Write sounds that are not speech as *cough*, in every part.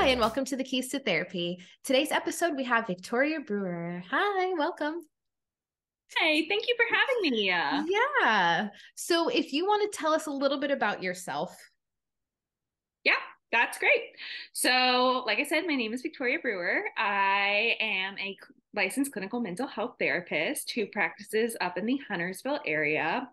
Hi, and welcome to the Keys to Therapy. Today's episode, we have Victoria Brewer. Hi, welcome. Hey, thank you for having me. Yeah. So, if you want to tell us a little bit about yourself. yeah, that's great. So, like I said, my name is Victoria Brewer. I am a licensed clinical mental health therapist who practices up in the Huntersville area.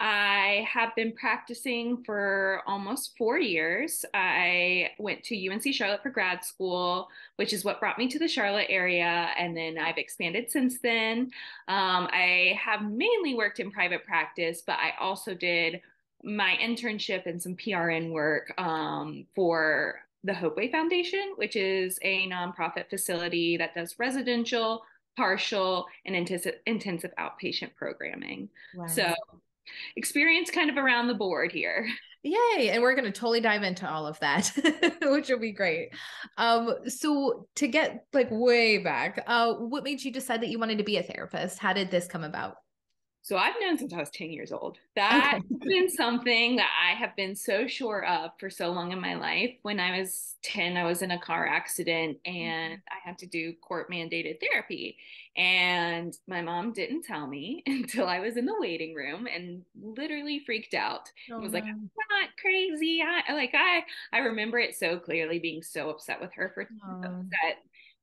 I have been practicing for almost four years. I went to UNC Charlotte for grad school, which is what brought me to the Charlotte area. And then I've expanded since then. Um, I have mainly worked in private practice, but I also did my internship and some PRN work um, for the Hopeway Foundation, which is a nonprofit facility that does residential, partial, and intensive, intensive outpatient programming. So experience kind of around the board here. Yay. And we're going to totally dive into all of that, *laughs* which will be great. Um, so, to get like way back, uh, what made you decide that you wanted to be a therapist? How did this come about? So I've known since I was 10 years old. That Okay. been something that I have been so sure of for so long in my life. When I was 10, I was in a car accident and I had to do court mandated therapy. And my mom didn't tell me *laughs* until I was in the waiting room and literally freaked out. Oh, It was like. I'm not crazy. I like I I remember it so clearly being so upset with her for Oh. upset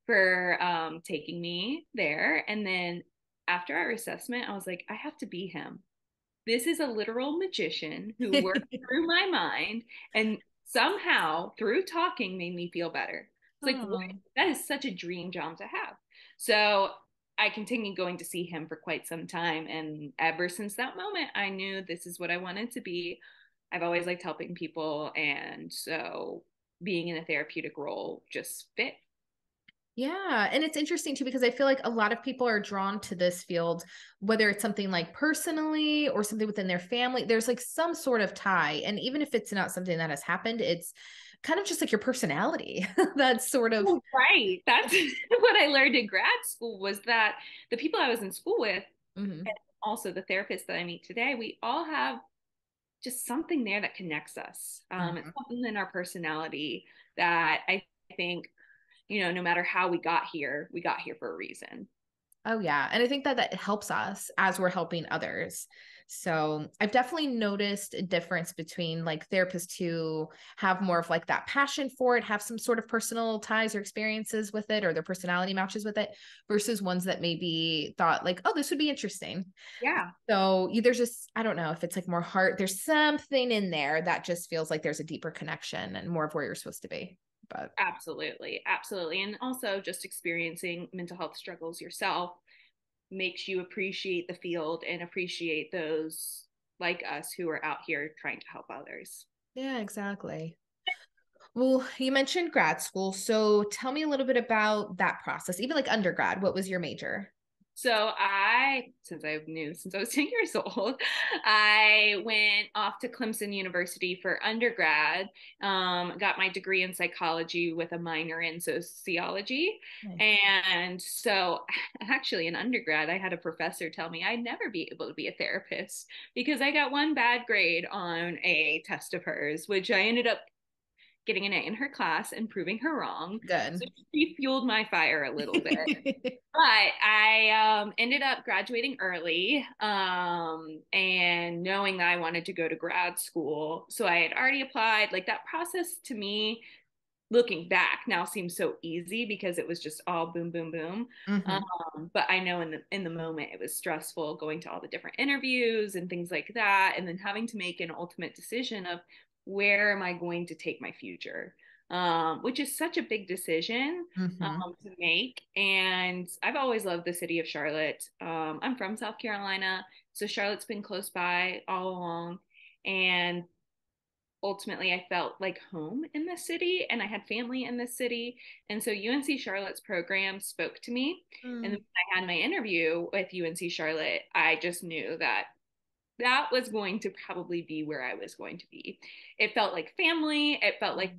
for um taking me there. And then after our assessment, I was like, I have to be him. This is a literal magician who worked *laughs* through my mind and somehow through talking made me feel better. It's like, what? That is such a dream job to have. So I continued going to see him for quite some time. And ever since that moment, I knew this is what I wanted to be. I've always liked helping people. And so being in a therapeutic role just fit. Yeah. And it's interesting too, because I feel like a lot of people are drawn to this field, whether it's something like personally or something within their family. There's like some sort of tie. And even if it's not something that has happened, it's kind of just like your personality. *laughs* That's sort of, Right. That's *laughs* what I learned in grad school was that the people I was in school with, Mhm. also the therapists that I meet today, we all have just something there that connects us. Um, It's Mhm. something in our personality that I think, you know, no matter how we got here, we got here for a reason. Oh yeah, and I think that that helps us as we're helping others. So I've definitely noticed a difference between like therapists who have more of like that passion for it, have some sort of personal ties or experiences with it, or their personality matches with it, versus ones that maybe thought like, oh, this would be interesting. Yeah. So there's just I don't know if it's like more heart. There's something in there that just feels like there's a deeper connection and more of where you're supposed to be. But Absolutely. Absolutely. And also just experiencing mental health struggles yourself makes you appreciate the field and appreciate those like us who are out here trying to help others. Yeah, exactly. Well, you mentioned grad school. So tell me a little bit about that process, even like undergrad. What was your major? So I, since I knew since I was *laughs* 10 years old, I went off to Clemson University for undergrad, um, got my degree in psychology with a minor in sociology. Nice. And so *laughs* actually in undergrad, I had a professor tell me I'd never be able to be a therapist because I got one bad grade on a test of hers, which I ended up getting an A in her class and proving her wrong. Good. So she fueled my fire a little bit *laughs* but I um, ended up graduating early um, and knowing that I wanted to go to grad school. So I had already applied. Like that process to me, looking back now seems so easy because it was just all boom, boom, boom. Mhm. Um, but I know in the in the moment it was stressful going to all the different interviews and things like that, and then having to make an ultimate decision of where am I going to take my future, um, which is such a big decision Mhm. um, to make. And I've always loved the city of Charlotte. Um, I'm from South Carolina, so Charlotte's been close by all along. And ultimately, I felt like home in the city, and I had family in the city. And so UNC Charlotte's program spoke to me. And then Mm. when I had my interview with UNC Charlotte, I just knew that that was going to probably be where I was going to be. It felt like family. It felt like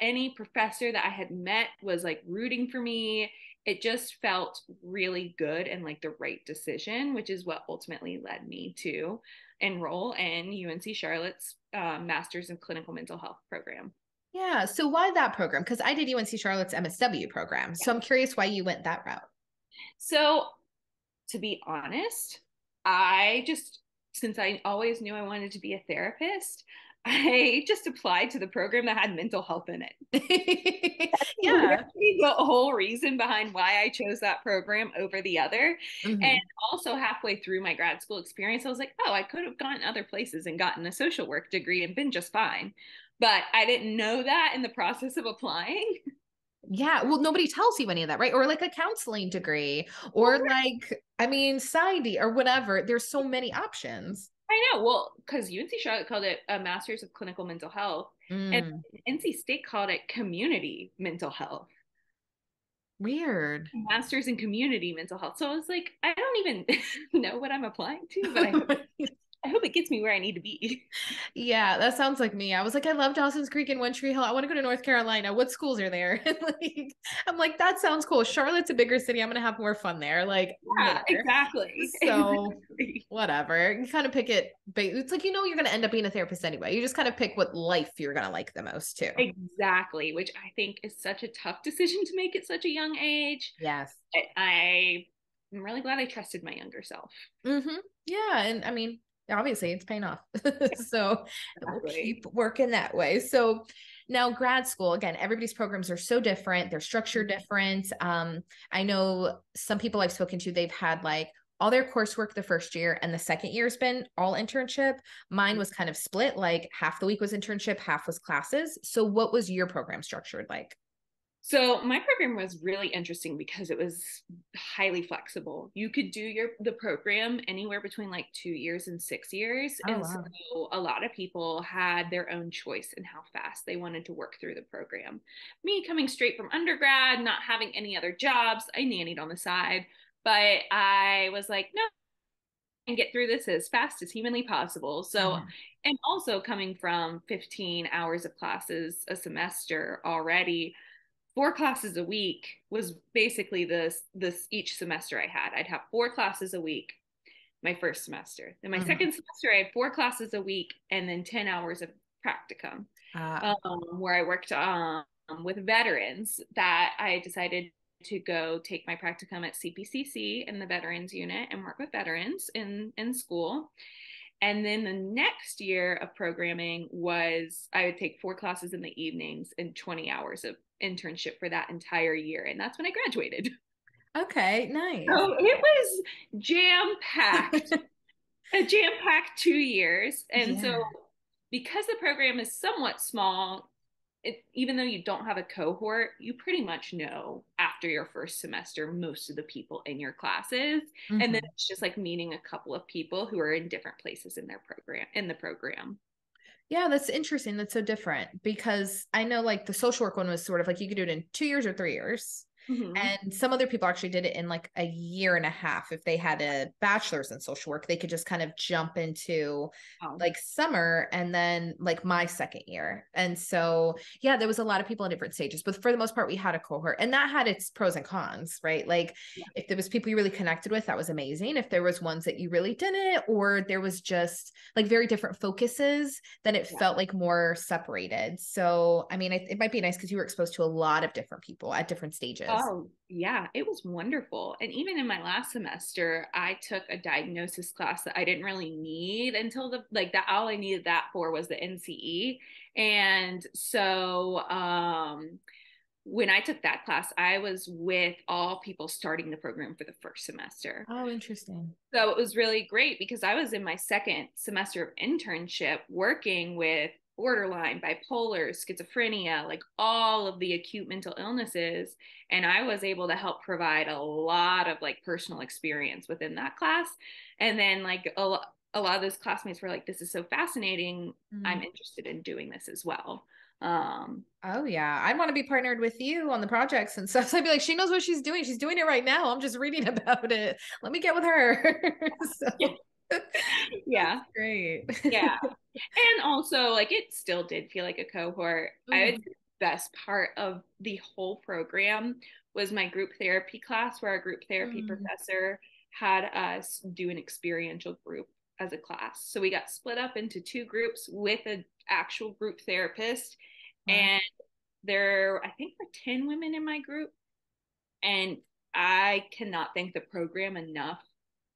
any professor that I had met was like rooting for me. It just felt really good and like the right decision, which is what ultimately led me to enroll in UNC Charlotte's uh, Master's in Clinical Mental Health program. Yeah. So why that program? Because I did UNC Charlotte's MSW program. Yeah. So I'm curious why you went that route. So to be honest, I just since I always knew I wanted to be a therapist, *laughs* I just applied to the program that had mental health in it. *laughs* yeah. the whole reason behind why I chose that program over the other. Mm-hmm. And also, halfway through my grad school experience, I was like, oh, I could have gone other places and gotten a social work degree and been just fine. But I didn't know that in the process of applying. *laughs* Yeah, well, nobody tells you any of that, right? Or like a counseling degree, or like, I mean, PsyD or whatever. There's so many options. I know. Well, because UNC Charlotte called it a Master's of Clinical Mental Health, mm. and NC State called it Community Mental Health. Weird. Masters in Community Mental Health. So I was like, I don't even *laughs* know what I'm applying to, but I *laughs* I hope it gets me where I need to be. *laughs* Yeah, that sounds like me. I was like, I love Dawson's Creek and One Tree Hill. I want to go to North Carolina. What schools are there? *laughs* like, I'm like, that sounds cool. Charlotte's a bigger city. I'm gonna have more fun there. Like, yeah, exactly. *laughs* So whatever. You kind of pick it. It's like you know you're gonna end up being a therapist anyway. You just kind of pick what life you're gonna like the most too. Exactly, which I think is such a tough decision to make at such a young age. Yes. I I'm really glad I trusted my younger self. Mm-hmm. Yeah, and I mean, obviously it's paying off. *laughs* *laughs* so we'll keep working that way. So now grad school, again, everybody's programs are so different. They're structured mm-hmm. different. Um, I know some people I've spoken to, they've had like all their coursework the first year and the second year's been all internship. Mine mm-hmm. was kind of split, like half the week was internship, half was classes. So what was your program structured like? So my program was really interesting because it was highly flexible. You could do your the program anywhere between like two years and six years. Oh, and wow. so a lot of people had their own choice in how fast they wanted to work through the program. Me coming straight from undergrad, not having any other jobs, I nannied on the side, but I was like, no, and get through this as fast as humanly possible. So, mm-hmm. and also coming from 15 hours of classes a semester already, four classes a week was basically this this each semester I had. I'd have four classes a week my first semester. Then my mm-hmm. second semester I had four classes a week and then 10 hours of practicum. Uh, um, where I worked um, with veterans that I decided to go take my practicum at CPCC in the veterans unit and work with veterans in in school. And then the next year of programming was I would take four classes in the evenings and 20 hours of internship for that entire year. And that's when I graduated. Okay, *laughs* nice. So it was jam packed, a jam packed two years. And yeah. so because the program is somewhat small, it, even though you don't have a cohort, you pretty much know after your first semester most of the people in your classes, mm-hmm. and then mm-hmm. it's just like meeting a couple of people who are in different places in their program in the program. Yeah, that's interesting. That's so different because I know like the social work one was sort of like you could do it in two years or three years. Mm-hmm. And some other people actually did it in like a year and a half. If they had a bachelor's in social work, they could just kind of jump into oh. like summer and then like my second year. And so, yeah, there was a lot of people in different stages, but for the most part, we had a cohort and that had its pros and cons, right? Like yeah. if there was people you really connected with, that was amazing. If there was ones that you really didn't, or there was just like very different focuses, then it yeah. felt like more separated. So, I mean, it, it might be nice because you were exposed to a lot of different people at different stages. Oh, yeah, it was wonderful. And even in my last semester, I took a diagnosis class that I didn't really need until the like that all I needed that for was the NCE. And so um when I took that class, I was with all people starting the program for the first semester. Oh, interesting. So it was really great because I was in my second semester of internship working with borderline, bipolar, schizophrenia, like all of the acute mental illnesses. And I was able to help provide a lot of like personal experience within that class. And then, like, a, lot, a lot of those classmates were like, this is so fascinating. Mm-hmm. I'm interested in doing this as well. Um, oh yeah, I'd want to be partnered with you on the projects and stuff. *laughs* So I'd be like, she knows what she's doing. She's doing it right now. I'm just reading *laughs* about it. Let me get with her. *laughs* so. yeah *laughs* yeah. That's great. yeah. *laughs* And also like it still did feel like a cohort. Mm. I would the best part of the whole program was my group therapy class where our group therapy mm. professor had us do an experiential group as a class. So we got split up into two groups with an actual group therapist Wow. And there, I think, were 10 women in my group. And I cannot thank the program enough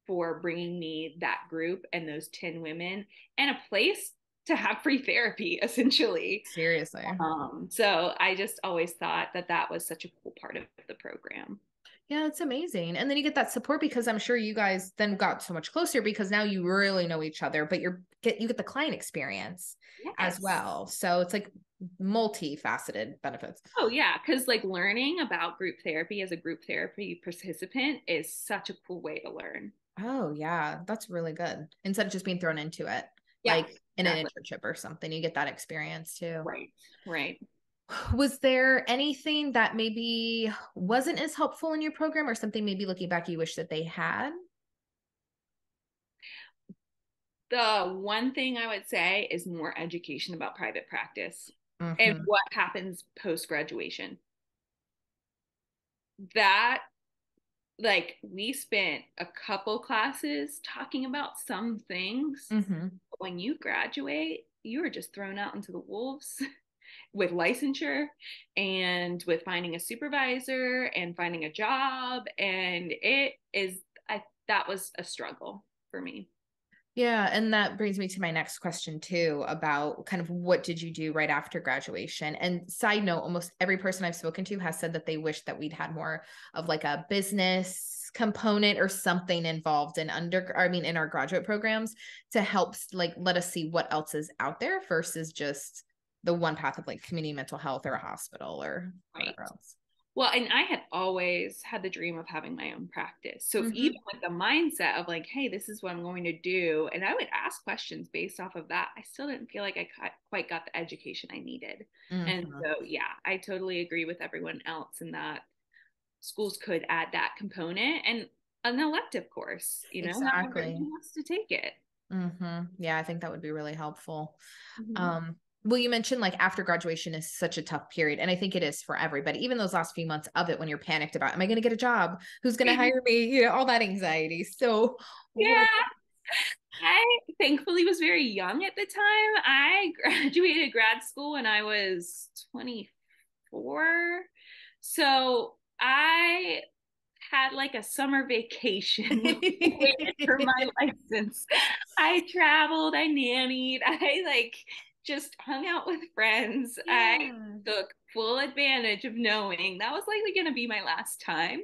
for bringing me that group and those 10 women and a place to have free therapy *laughs* essentially seriously um so i just always thought that that was such a cool part of the program yeah, it's amazing. And then you get that support because I'm sure you guys then got so much closer because now you really know each other, but you're get you get the client experience yes. as well. So it's like multifaceted benefits. Oh yeah, cuz like learning about group therapy as a group therapy participant is such a cool way to learn. Oh yeah, that's really good. Instead of just being thrown into it. Yeah, like in exactly. an internship or something, you get that experience too. Right. Right *sighs* was there anything that maybe wasn't as helpful in your program or something maybe looking back you wish that they had the one thing i would say is more education about private practice mm-hmm. and what happens post graduation that like we spent a couple classes talking about some things mm-hmm. when you graduate you are just thrown out into the wolves *laughs* with licensure and with finding a supervisor and finding a job and it is I that was a struggle for me. Yeah, and that brings me to my next question too about kind of what did you do right after graduation? And side note, almost every person I've spoken to has said that they wish that we'd had more of like a business component or something involved in under I mean in our graduate programs to help like let us see what else is out there versus just the one path of like community mental health or a hospital or right. whatever else. Well, and I had always had the dream of having my own practice. So mm-hmm. even with the mindset of like, hey, this is what I'm going to do, and I would ask questions based off of that, I still didn't feel like I quite got the education I needed. Mm-hmm. And so, yeah, I totally agree with everyone else in that schools could add that component and an elective course. You know, exactly. not everyone wants to take it. Mm-hmm. Yeah, I think that would be really helpful. Mm-hmm. Um, well you mentioned like after graduation is such a tough period and i think it is for everybody even those last few months of it when you're panicked about am i going to get a job? Who's going to mm-hmm. hire me? You know all that anxiety. So yeah. i thankfully was very young at the time. I *laughs* graduated grad school when i was 24 so i had like a summer vacation *laughs* for my *laughs* license. I traveled, I nannied, I like just hung out with friends. Yeah. I took full advantage of knowing that was likely going to be my last time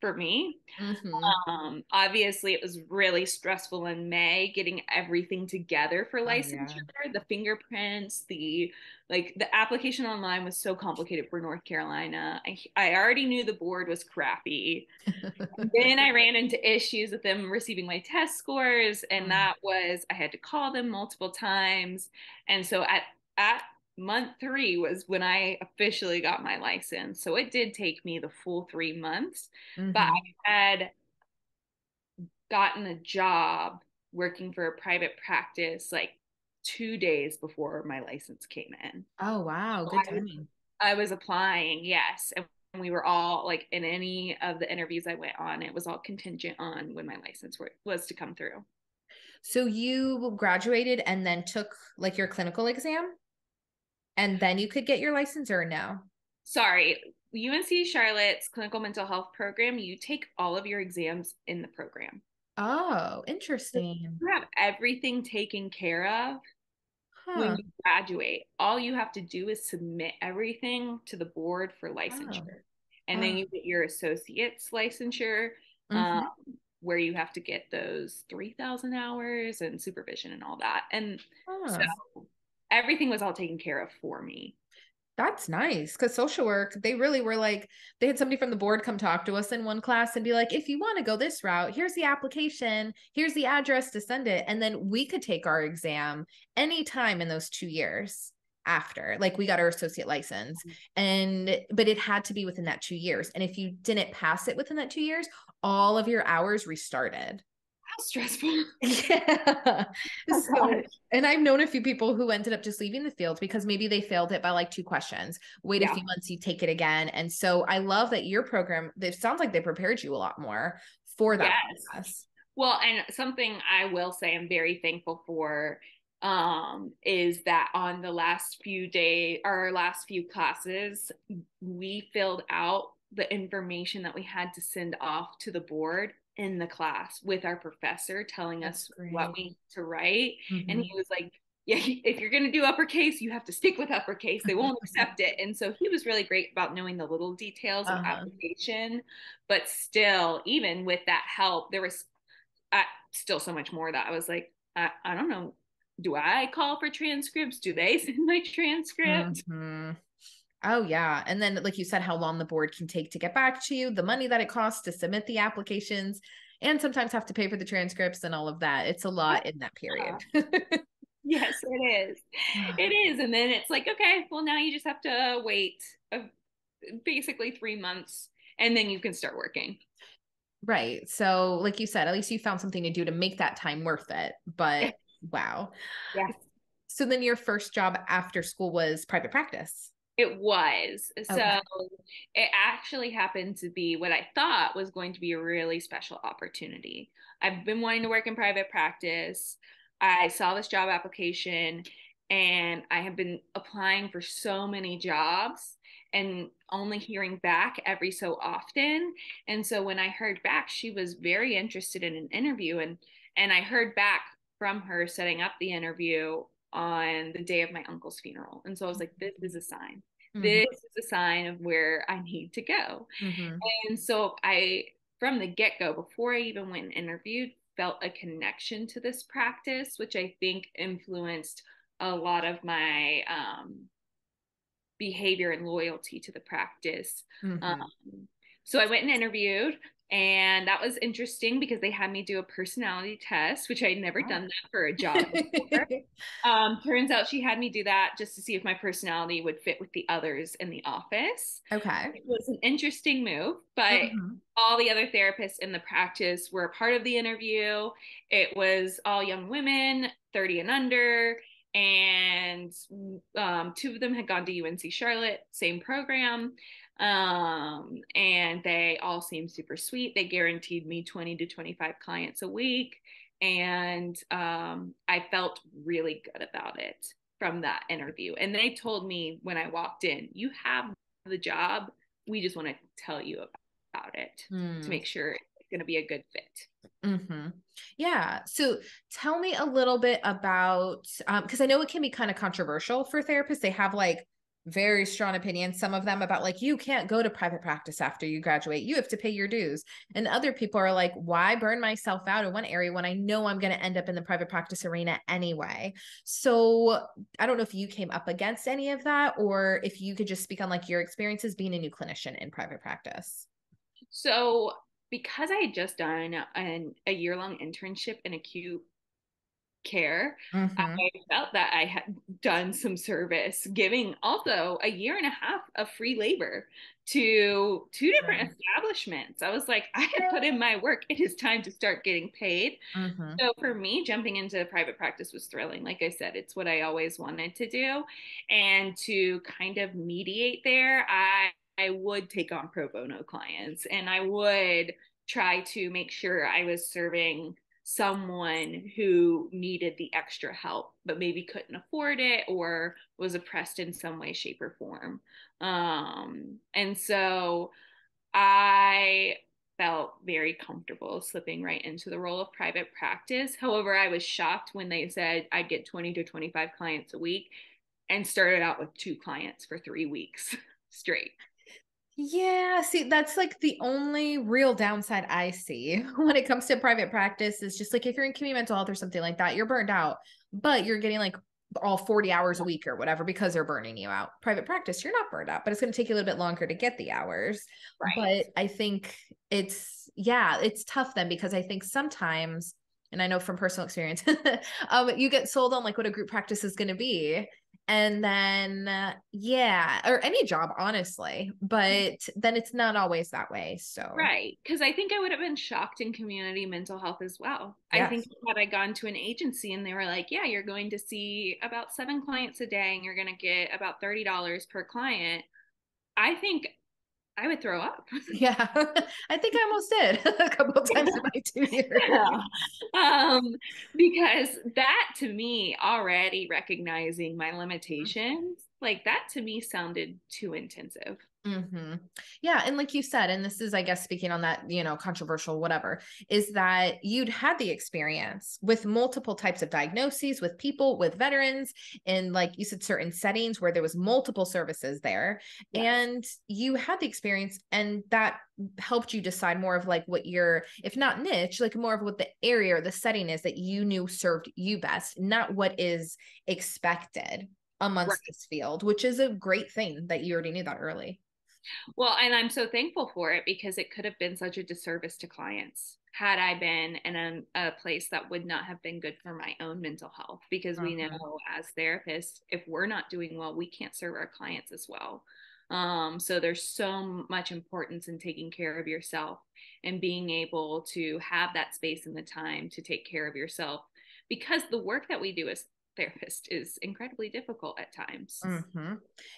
for me. Mm-hmm. Um, obviously, it was really stressful in May getting everything together for licensure. Oh, yeah. The fingerprints, the like, the application online was so complicated for North Carolina. I, I already knew the board was crappy. *laughs* then I ran into issues with them receiving my test scores, and mm-hmm. that was I had to call them multiple times. And so at at month three was when I officially got my license. So it did take me the full three months, mm-hmm. but I had gotten a job working for a private practice like two days before my license came in. Oh, wow. Good timing. I, I was applying, yes. And we were all like in any of the interviews I went on, it was all contingent on when my license were, was to come through. So you graduated and then took like your clinical exam? And then you could get your license or no? Sorry, UNC Charlotte's clinical mental health program, you take all of your exams in the program. Oh, interesting. You have everything taken care of huh. when you graduate. All you have to do is submit everything to the board for licensure. Oh. And oh. then you get your associate's licensure, mm-hmm. um, where you have to get those 3,000 hours and supervision and all that. And so everything was all taken care of for me. That's nice because social work, they really were like, they had somebody from the board come talk to us in one class and be like, if you want to go this route, here's the application, here's the address to send it. And then we could take our exam anytime in those two years after like we got our associate license mm-hmm. and but it had to be within that two years and if you didn't pass it within that two years all of your hours restarted stressful. *laughs* *laughs* Yeah. so, and I've known a few people who ended up just leaving the field because maybe they failed it by like two questions. Wait yeah. a few months, you take it again. And so I love that your program, it sounds like they prepared you a lot more for that yes. process. Well, and something I will say I'm very thankful for um, is that on the last few days, our last few classes, we filled out the information that we had to send off to the board in the class with our professor telling That's us great. what we need to write. Mm-hmm. And he was like, yeah, if you're going to do uppercase, you have to stick with uppercase. They won't *laughs* accept it. And so he was really great about knowing the little details uh-huh. of application. But still, even with that help, there was uh, still so much more that I was like, I, I don't know. Do I call for transcripts? Do they *laughs* send my transcript? Mm-hmm. Oh, yeah. And then, like you said, how long the board can take to get back to you, the money that it costs to submit the applications, and sometimes have to pay for the transcripts and all of that. It's a lot in that period. *laughs* yes, it is. *sighs* It is. And then it's like, okay, well, now you just have to wait basically three months and then you can start working. Right. So, like you said, at least you found something to do to make that time worth it. But *laughs* wow. Yes. So, then your first job after school was private practice. It was. Okay. So it actually happened to be what I thought was going to be a really special opportunity. I've been wanting to work in private practice. I saw this job application and I have been applying for so many jobs and only hearing back every so often. And so when I heard back, she was very interested in an interview and and I heard back from her setting up the interview on the day of my uncle's funeral. And so I was like, this is a sign. Mm-hmm. This is a sign of where I need to go. Mm-hmm. And so I, from the get go, before I even went and interviewed, felt a connection to this practice, which I think influenced a lot of my um, behavior and loyalty to the practice. Mm-hmm. Um, so I went and interviewed and that was interesting because they had me do a personality test which i had never oh. done that for a job before. *laughs* Um, turns out she had me do that just to see if my personality would fit with the others in the office. Okay. It was an interesting move but mm-hmm. all the other therapists in the practice were a part of the interview. It was all young women 30 and under and um, two of them had gone to unc charlotte same program um, and they all seemed super sweet. They guaranteed me 20 to 25 clients a week. And um, I felt really good about it from that interview. And they told me when I walked in, you have the job. We just want to tell you about it mm. to hmm. make sure it's going to be a good fit. Mm-hmm. Yeah. So tell me a little bit about, because um, I know it can be kind of controversial for therapists. They have like very strong opinions some of them about like you can't go to private practice after you graduate. You have to pay your dues. And other people are like why burn myself out in one area when i know i'm going to end up in the private practice arena anyway? So i don't know if you came up against any of that or if you could just speak on like your experiences being a new clinician in private practice. So because i had just done an, a year-long internship in acute care. Mm-hmm. I felt that I had done some service, giving also a year and a half of free labor to two different establishments. I was like, I have put in my work. It is time to start getting paid. Mm-hmm. So for me, jumping into private practice was thrilling. Like I said, it's what I always wanted to do. And to kind of mediate there, I I would take on pro bono clients and I would try to make sure I was serving someone who needed the extra help but maybe couldn't afford it or was oppressed in some way shape or form. Um, and so i felt very comfortable slipping right into the role of private practice. However i was shocked when they said i'd get 20 to 25 clients a week and started out with two clients for three weeks *laughs* straight yeah, see, that's like the only real downside I see *laughs* when it comes to private practice is just like if you're in community mental health or something like that, you're burned out, but you're getting like all 40 hours a week or whatever because they're burning you out. Private practice, you're not burned out, but it's going to take you a little bit longer to get the hours. Right. But I think it's, yeah, it's tough then because I think sometimes, and I know from personal experience, *laughs* um, you get sold on like what a group practice is going to be and then uh, yeah or any job honestly mm. but then it's not always that way so right because i think i would have been shocked in community mental health as well yes. i think had i gone to an agency and they were like yeah you're going to see about seven clients a day and you're going to get about $30 per client i think I would throw up. *laughs* Yeah, *laughs* I think I almost did *laughs* a couple of times in my two years. Yeah. Um, because that to me, already recognizing my limitations, like that to me sounded too intensive. Mm-hmm. Yeah. And like you said, and this is, I guess, speaking on that, you know, controversial, whatever, is that you'd had the experience with multiple types of diagnoses with people, with veterans, in like you said, certain settings where there was multiple services there. Yes. And you had the experience, and that helped you decide more of like what your, if not niche, like more of what the area or the setting is that you knew served you best, not what is expected amongst right. this field, which is a great thing that you already knew that early. Well, and I'm so thankful for it because it could have been such a disservice to clients had I been in a, a place that would not have been good for my own mental health. Because we know as therapists, if we're not doing well, we can't serve our clients as well. Um, so there's so much importance in taking care of yourself and being able to have that space and the time to take care of yourself because the work that we do as therapist is incredibly difficult at times. Mm-hmm.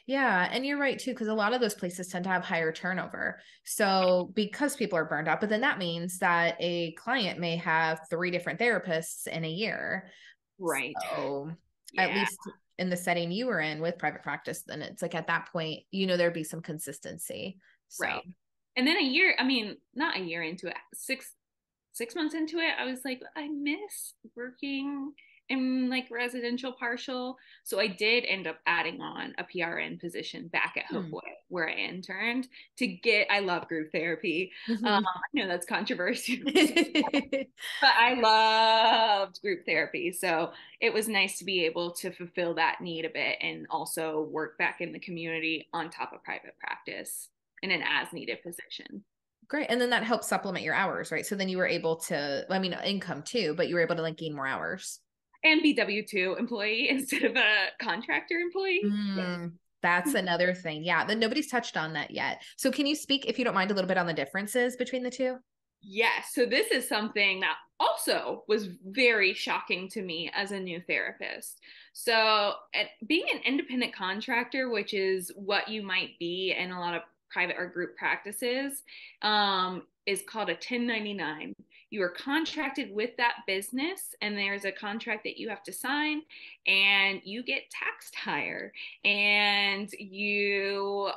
Yeah. And you're right too, because a lot of those places tend to have higher turnover. So because people are burned out, but then that means that a client may have three different therapists in a year. Right. So yeah. at least in the setting you were in with private practice, then it's like at that point, you know, there'd be some consistency. So. Right. And then a year, I mean, not a year into it, six six months into it, I was like, I miss working in like residential partial. So I did end up adding on a PRN position back at Hopeway mm. where I interned to get, I love group therapy. Mm-hmm. Um, I know that's controversial, *laughs* but I loved group therapy. So it was nice to be able to fulfill that need a bit and also work back in the community on top of private practice in an as needed position. Great. And then that helps supplement your hours, right? So then you were able to, I mean, income too, but you were able to like gain more hours and be W 2 employee *laughs* instead of a contractor employee. Mm, that's another thing. Yeah. But nobody's touched on that yet. So, can you speak, if you don't mind, a little bit on the differences between the two? Yes. So, this is something that also was very shocking to me as a new therapist. So, being an independent contractor, which is what you might be in a lot of private or group practices, um, is called a 1099 you are contracted with that business and there's a contract that you have to sign and you get taxed higher and you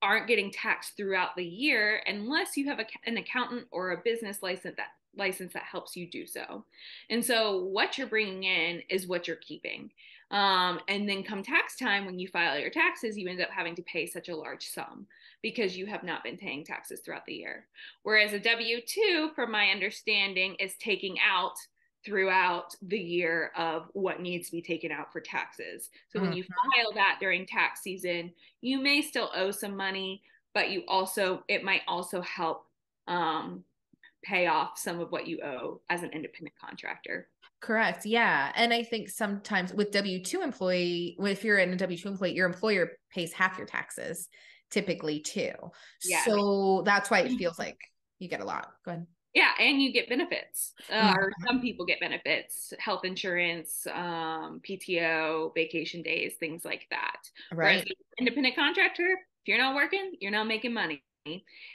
aren't getting taxed throughout the year unless you have a, an accountant or a business license that license that helps you do so. And so what you're bringing in is what you're keeping. Um, and then come tax time, when you file your taxes, you end up having to pay such a large sum because you have not been paying taxes throughout the year. Whereas a W 2, from my understanding, is taking out throughout the year of what needs to be taken out for taxes. So when you mm-hmm. file that during tax season, you may still owe some money, but you also, it might also help um, pay off some of what you owe as an independent contractor. Correct. Yeah. And I think sometimes with W 2 employee, if you're in a W 2 employee, your employer pays half your taxes typically too. Yeah. So that's why it mm-hmm. feels like you get a lot. Go ahead. Yeah, and you get benefits, uh, or some people get benefits, health insurance, um, PTO, vacation days, things like that. Right. independent contractor, if you're not working, you're not making money.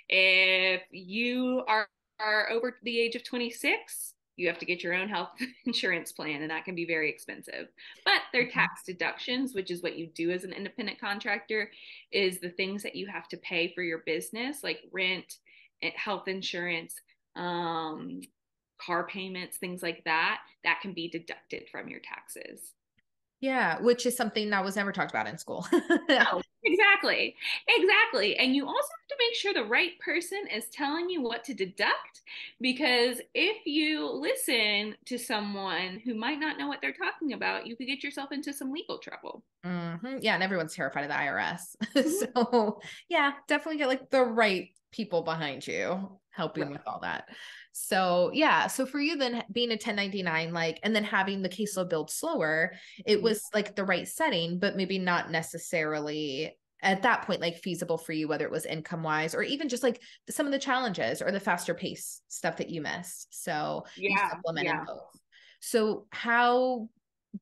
If you are, are over the age of 26, you have to get your own health *laughs* insurance plan and that can be very expensive but they're mm-hmm. tax deductions which is what you do as an independent contractor is the things that you have to pay for your business like rent eh, health insurance um, car payments things like that that can be deducted from your taxes yeah, which is something that was never talked about in school. *laughs* no, exactly. Exactly. And you also have to make sure the right person is telling you what to deduct because if you listen to someone who might not know what they're talking about, you could get yourself into some legal trouble. Mm-hmm. Yeah, and everyone's terrified of the IRS. *laughs* Mm-hmm. so, yeah, definitely get like the right people behind you helping right. with all that. So yeah, so for you then being a 1099 like and then having the caseload build slower, it mm-hmm. was like the right setting, but maybe not necessarily at that point like feasible for you whether it was income wise or even just like some of the challenges or the faster pace stuff that you missed. So yeah, yeah. both. So how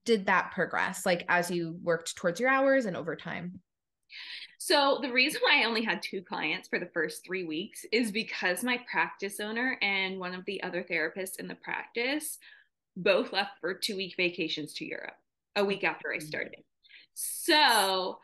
did that progress like as you worked towards your hours and overtime? So the reason why I only had two clients for the first three weeks is because my practice owner and one of the other therapists in the practice both left for two week vacations to Europe a week after I mm-hmm. started. So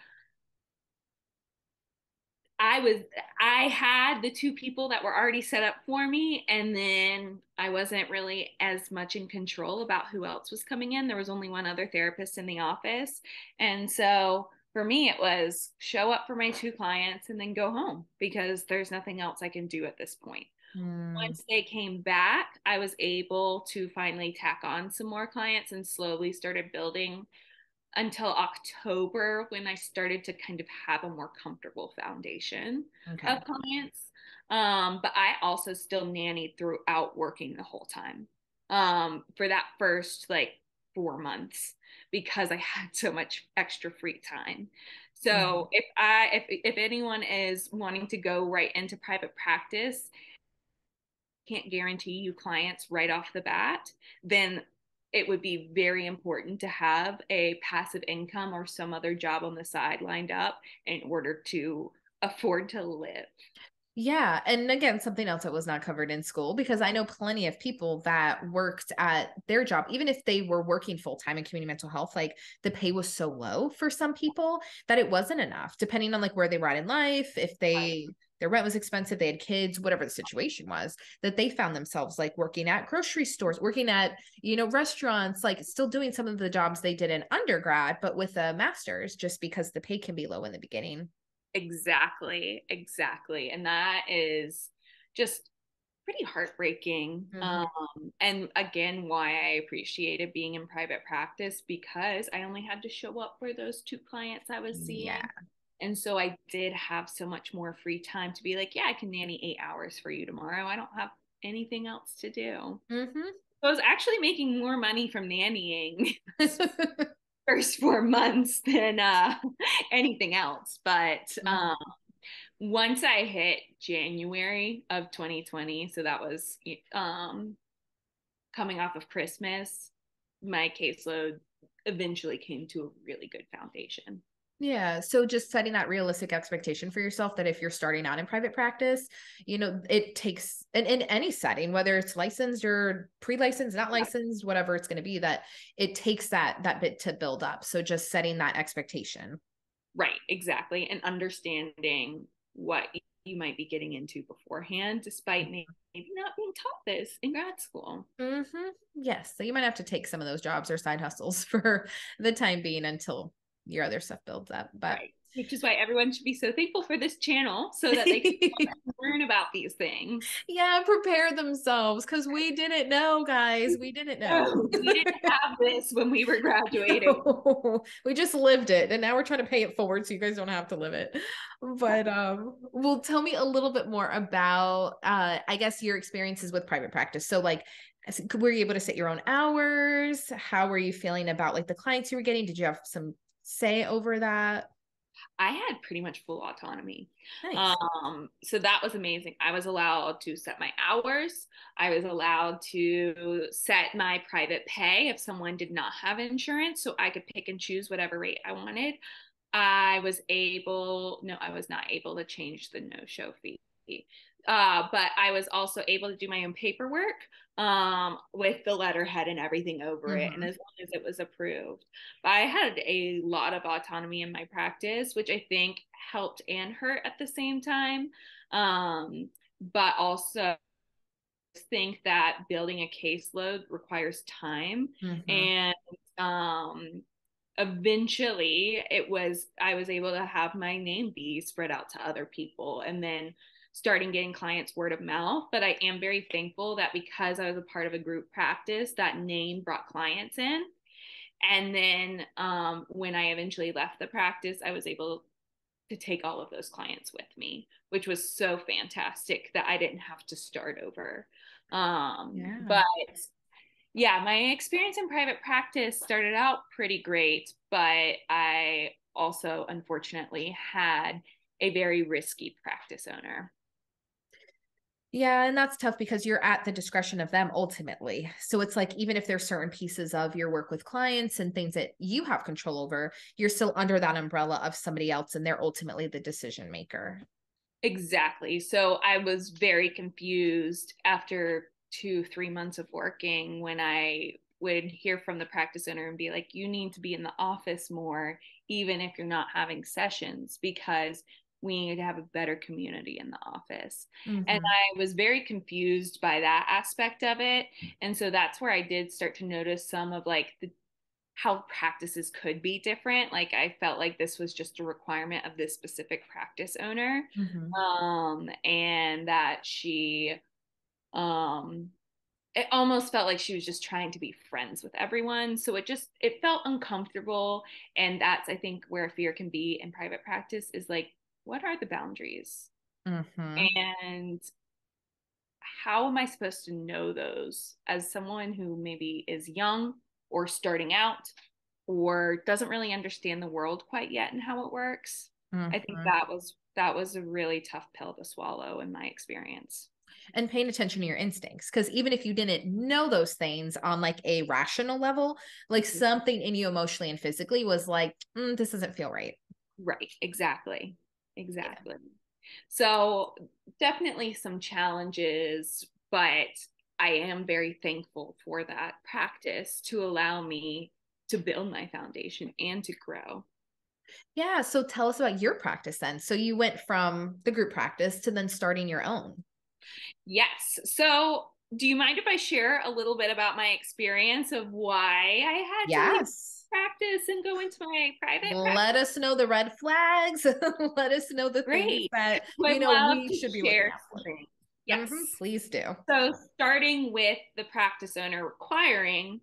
I was I had the two people that were already set up for me and then I wasn't really as much in control about who else was coming in. There was only one other therapist in the office. And so for me it was show up for my two clients and then go home because there's nothing else I can do at this point. Mm. Once they came back, I was able to finally tack on some more clients and slowly started building until October when I started to kind of have a more comfortable foundation okay. of clients. Um, but I also still nannied throughout working the whole time um, for that first like four months because I *laughs* had so much extra free time. So mm. if I if if anyone is wanting to go right into private practice, can't guarantee you clients right off the bat, then it would be very important to have a passive income or some other job on the side lined up in order to afford to live. Yeah. And again, something else that was not covered in school because I know plenty of people that worked at their job, even if they were working full time in community mental health, like the pay was so low for some people that it wasn't enough, depending on like where they were at in life, if they their rent was expensive, they had kids, whatever the situation was, that they found themselves like working at grocery stores, working at, you know, restaurants, like still doing some of the jobs they did in undergrad, but with a master's, just because the pay can be low in the beginning. Exactly. Exactly. And that is just pretty heartbreaking. Mm-hmm. Um, and again, why I appreciated being in private practice because I only had to show up for those two clients I was seeing. Yeah. And so I did have so much more free time to be like, yeah, I can nanny eight hours for you tomorrow. I don't have anything else to do. Mm-hmm. So I was actually making more money from nannying *laughs* *laughs* first four months than uh, *laughs* anything else. But mm-hmm. um, once I hit January of 2020, so that was um, coming off of Christmas, my caseload eventually came to a really good foundation. Yeah. So just setting that realistic expectation for yourself that if you're starting out in private practice, you know, it takes in, in any setting, whether it's licensed or pre-licensed, not licensed, whatever it's going to be, that it takes that that bit to build up. So just setting that expectation. Right, exactly. And understanding what you might be getting into beforehand, despite maybe not being taught this in grad school. Mm-hmm. Yes. So you might have to take some of those jobs or side hustles *laughs* for the time being until your other stuff builds up. But right. which is why everyone should be so thankful for this channel so that they can learn about these things. *laughs* Yeah, prepare themselves because we didn't know, guys. We didn't know. *laughs* we didn't have this when we were graduating. No, *laughs* we just lived it, and now we're trying to pay it forward so you guys don't have to live it. But um, well, tell me a little bit more about, uh, I guess, your experiences with private practice. So, like, were you able to set your own hours how were you feeling about like the clients you were getting did you have some say over that? I had pretty much full autonomy. Nice. Um, so that was amazing. I was allowed to set my hours. I was allowed to set my private pay if someone did not have insurance. So I could pick and choose whatever rate I wanted. I was able, no, I was not able to change the no show fee. Uh, but I was also able to do my own paperwork um, with the letterhead and everything over mm-hmm. it, and mm-hmm. as long as it was approved. But I had a lot of autonomy in my practice, which I think helped and hurt at the same time. Um, but also think that building a caseload requires time mm-hmm. and um eventually it was i was able to have my name be spread out to other people and then starting getting clients word of mouth. But I am very thankful that because I was a part of a group practice, that name brought clients in. And then um, when I eventually left the practice, I was able to take all of those clients with me, which was so fantastic that I didn't have to start over. Um, yeah. But yeah, my experience in private practice started out pretty great, but I also unfortunately had a very risky practice owner. Yeah, and that's tough because you're at the discretion of them ultimately. So it's like even if there's certain pieces of your work with clients and things that you have control over, you're still under that umbrella of somebody else and they're ultimately the decision maker. Exactly. So I was very confused after 2 3 months of working when I would hear from the practice owner and be like you need to be in the office more even if you're not having sessions because we need to have a better community in the office. Mm-hmm. And I was very confused by that aspect of it. And so that's where I did start to notice some of like the how practices could be different. Like I felt like this was just a requirement of this specific practice owner. Mm-hmm. Um and that she um it almost felt like she was just trying to be friends with everyone so it just it felt uncomfortable and that's i think where fear can be in private practice is like what are the boundaries? Mm-hmm. And how am I supposed to know those as someone who maybe is young or starting out or doesn't really understand the world quite yet and how it works? Mm-hmm. I think mm-hmm. that was that was a really tough pill to swallow in my experience and paying attention to your instincts because even if you didn't know those things on like a rational level like mm-hmm. something in you emotionally and physically was like mm, this doesn't feel right right exactly exactly. Yeah. So definitely some challenges, but I am very thankful for that practice to allow me to build my foundation and to grow. Yeah. So tell us about your practice then. So you went from the group practice to then starting your own. Yes. So do you mind if I share a little bit about my experience of why I had yes practice and go into my private let practice. us know the red flags *laughs* let us know the Great. things that you know we should be looking out for yes mm-hmm. please do so starting with the practice owner requiring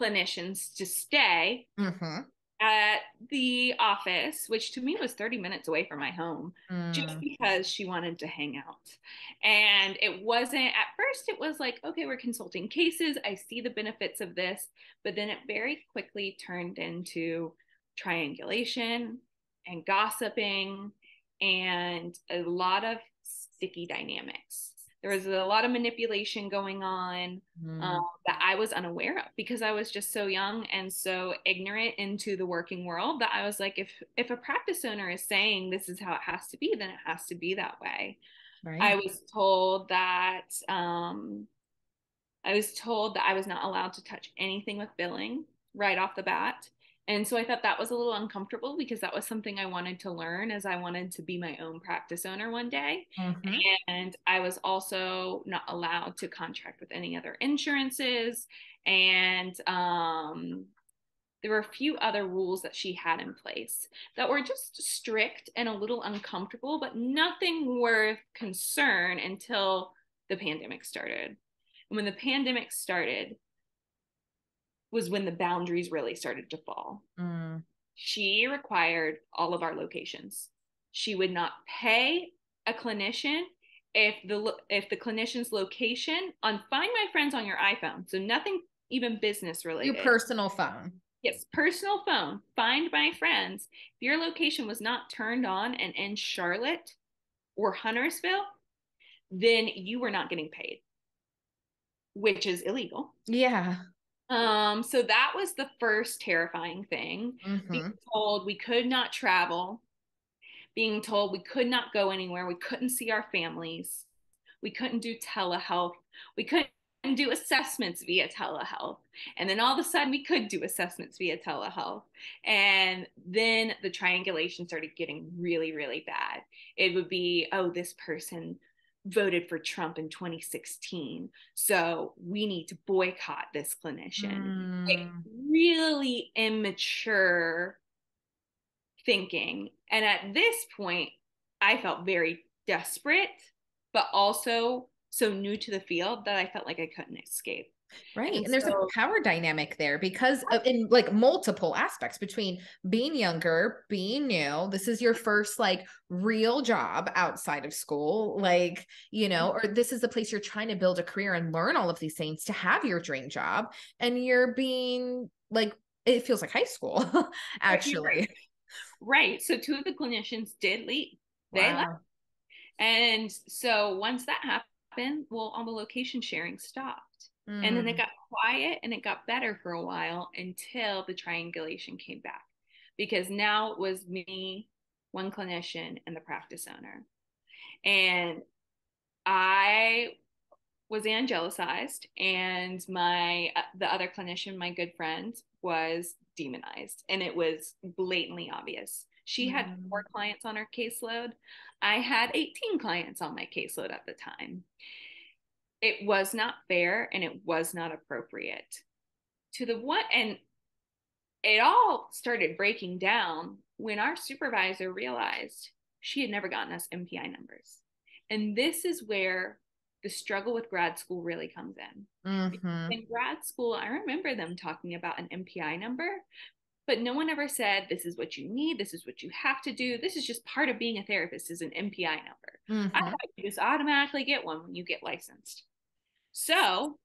clinicians to stay mm-hmm at the office, which to me was 30 minutes away from my home, mm. just because she wanted to hang out. And it wasn't, at first, it was like, okay, we're consulting cases. I see the benefits of this. But then it very quickly turned into triangulation and gossiping and a lot of sticky dynamics there was a lot of manipulation going on mm. um, that I was unaware of because I was just so young and so ignorant into the working world that I was like, if if a practice owner is saying this is how it has to be, then it has to be that way. Right. I was told that um, I was told that I was not allowed to touch anything with billing right off the bat. And so I thought that was a little uncomfortable because that was something I wanted to learn as I wanted to be my own practice owner one day. Mm-hmm. And I was also not allowed to contract with any other insurances. And um, there were a few other rules that she had in place that were just strict and a little uncomfortable, but nothing worth concern until the pandemic started. And when the pandemic started, was when the boundaries really started to fall. Mm. She required all of our locations. She would not pay a clinician if the if the clinician's location on find my friends on your iPhone. So nothing even business related. Your personal phone. Yes, personal phone. Find my friends. If your location was not turned on and in Charlotte or Huntersville, then you were not getting paid, which is illegal. Yeah. Um, so that was the first terrifying thing. Mm-hmm. Being told we could not travel, being told we could not go anywhere, we couldn't see our families, we couldn't do telehealth, we couldn't do assessments via telehealth. And then all of a sudden we could do assessments via telehealth. And then the triangulation started getting really, really bad. It would be, oh, this person voted for Trump in 2016. So we need to boycott this clinician. Mm. Like really immature thinking. And at this point, I felt very desperate, but also so new to the field that I felt like I couldn't escape. Right. And, and there's so, a power dynamic there because of, in like multiple aspects between being younger, being new. This is your first like real job outside of school. Like, you know, mm-hmm. or this is the place you're trying to build a career and learn all of these things to have your dream job. And you're being like, it feels like high school, *laughs* actually. Right. So two of the clinicians did leave. They wow. left. And so once that happened, happened? Well, all the location sharing stopped. Mm. And then it mm. got quiet and it got better for a while until the triangulation came back. Because now it was me, one clinician, and the practice owner. And I was angelicized and my uh, the other clinician my good friend was demonized and it was blatantly obvious she mm. had four clients on her caseload i had 18 clients on my caseload at the time it was not fair and it was not appropriate to the one and it all started breaking down when our supervisor realized she had never gotten us NPI numbers. And this is where the struggle with grad school really comes in. Mm-hmm. In grad school, I remember them talking about an NPI number, but no one ever said, this is what you need, this is what you have to do. This is just part of being a therapist is an NPI number. Mm-hmm. I thought you just automatically get one when you get licensed. So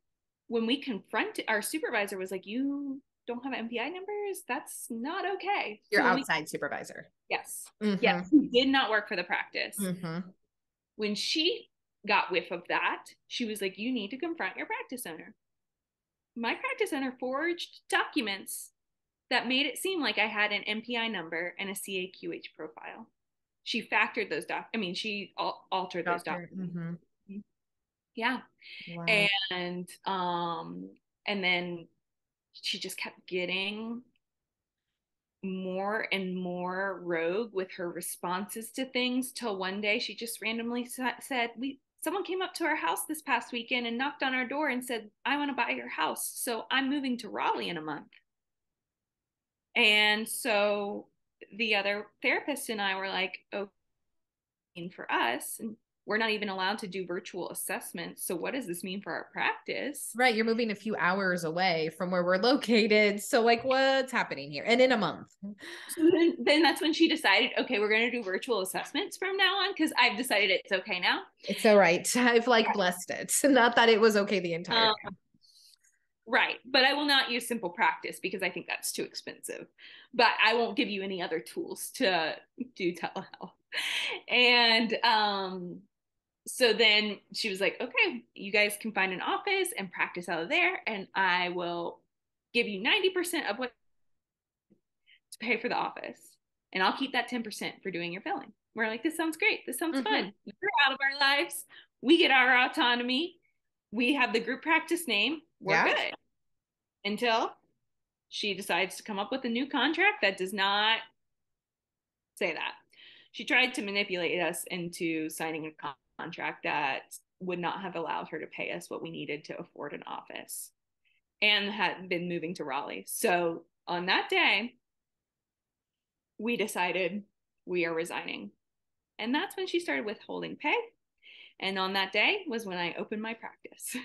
when we confronted our supervisor was like, you don't have NPI numbers, that's not okay. Your so outside we, supervisor. Yes. Mm-hmm. Yes. Did not work for the practice. Mm-hmm. When she got whiff of that, she was like, You need to confront your practice owner. My practice owner forged documents that made it seem like I had an NPI number and a CAQH profile. She factored those doc. I mean, she al- altered Doctor, those documents. Mm-hmm. Yeah, wow. and um, and then she just kept getting more and more rogue with her responses to things till one day she just randomly said we someone came up to our house this past weekend and knocked on our door and said i want to buy your house so i'm moving to raleigh in a month and so the other therapist and i were like okay for us and we're not even allowed to do virtual assessments. So what does this mean for our practice? Right. You're moving a few hours away from where we're *laughs* located. So like what's happening here? And in a month. So then, then that's when she decided, okay, we're going to do virtual assessments from now on. Cause I've decided it's okay now. It's all right. *laughs* I've like blessed it. *laughs* Not that it was okay the entire um, time. Right. But I will not use simple practice because I think that's too expensive. But I won't give you any other tools to do telehealth. And um so then she was like, okay, you guys can find an office and practice out of there, and I will give you 90% of what to pay for the office. And I'll keep that 10% for doing your filling. We're like, this sounds great. This sounds mm-hmm. fun. You're out of our lives. We get our autonomy. We have the group practice name. We're yeah. good. Until she decides to come up with a new contract that does not say that. She tried to manipulate us into signing a contract contract that would not have allowed her to pay us what we needed to afford an office and had been moving to Raleigh. So on that day, we decided we are resigning. And that's when she started withholding pay. And on that day was when I opened my practice.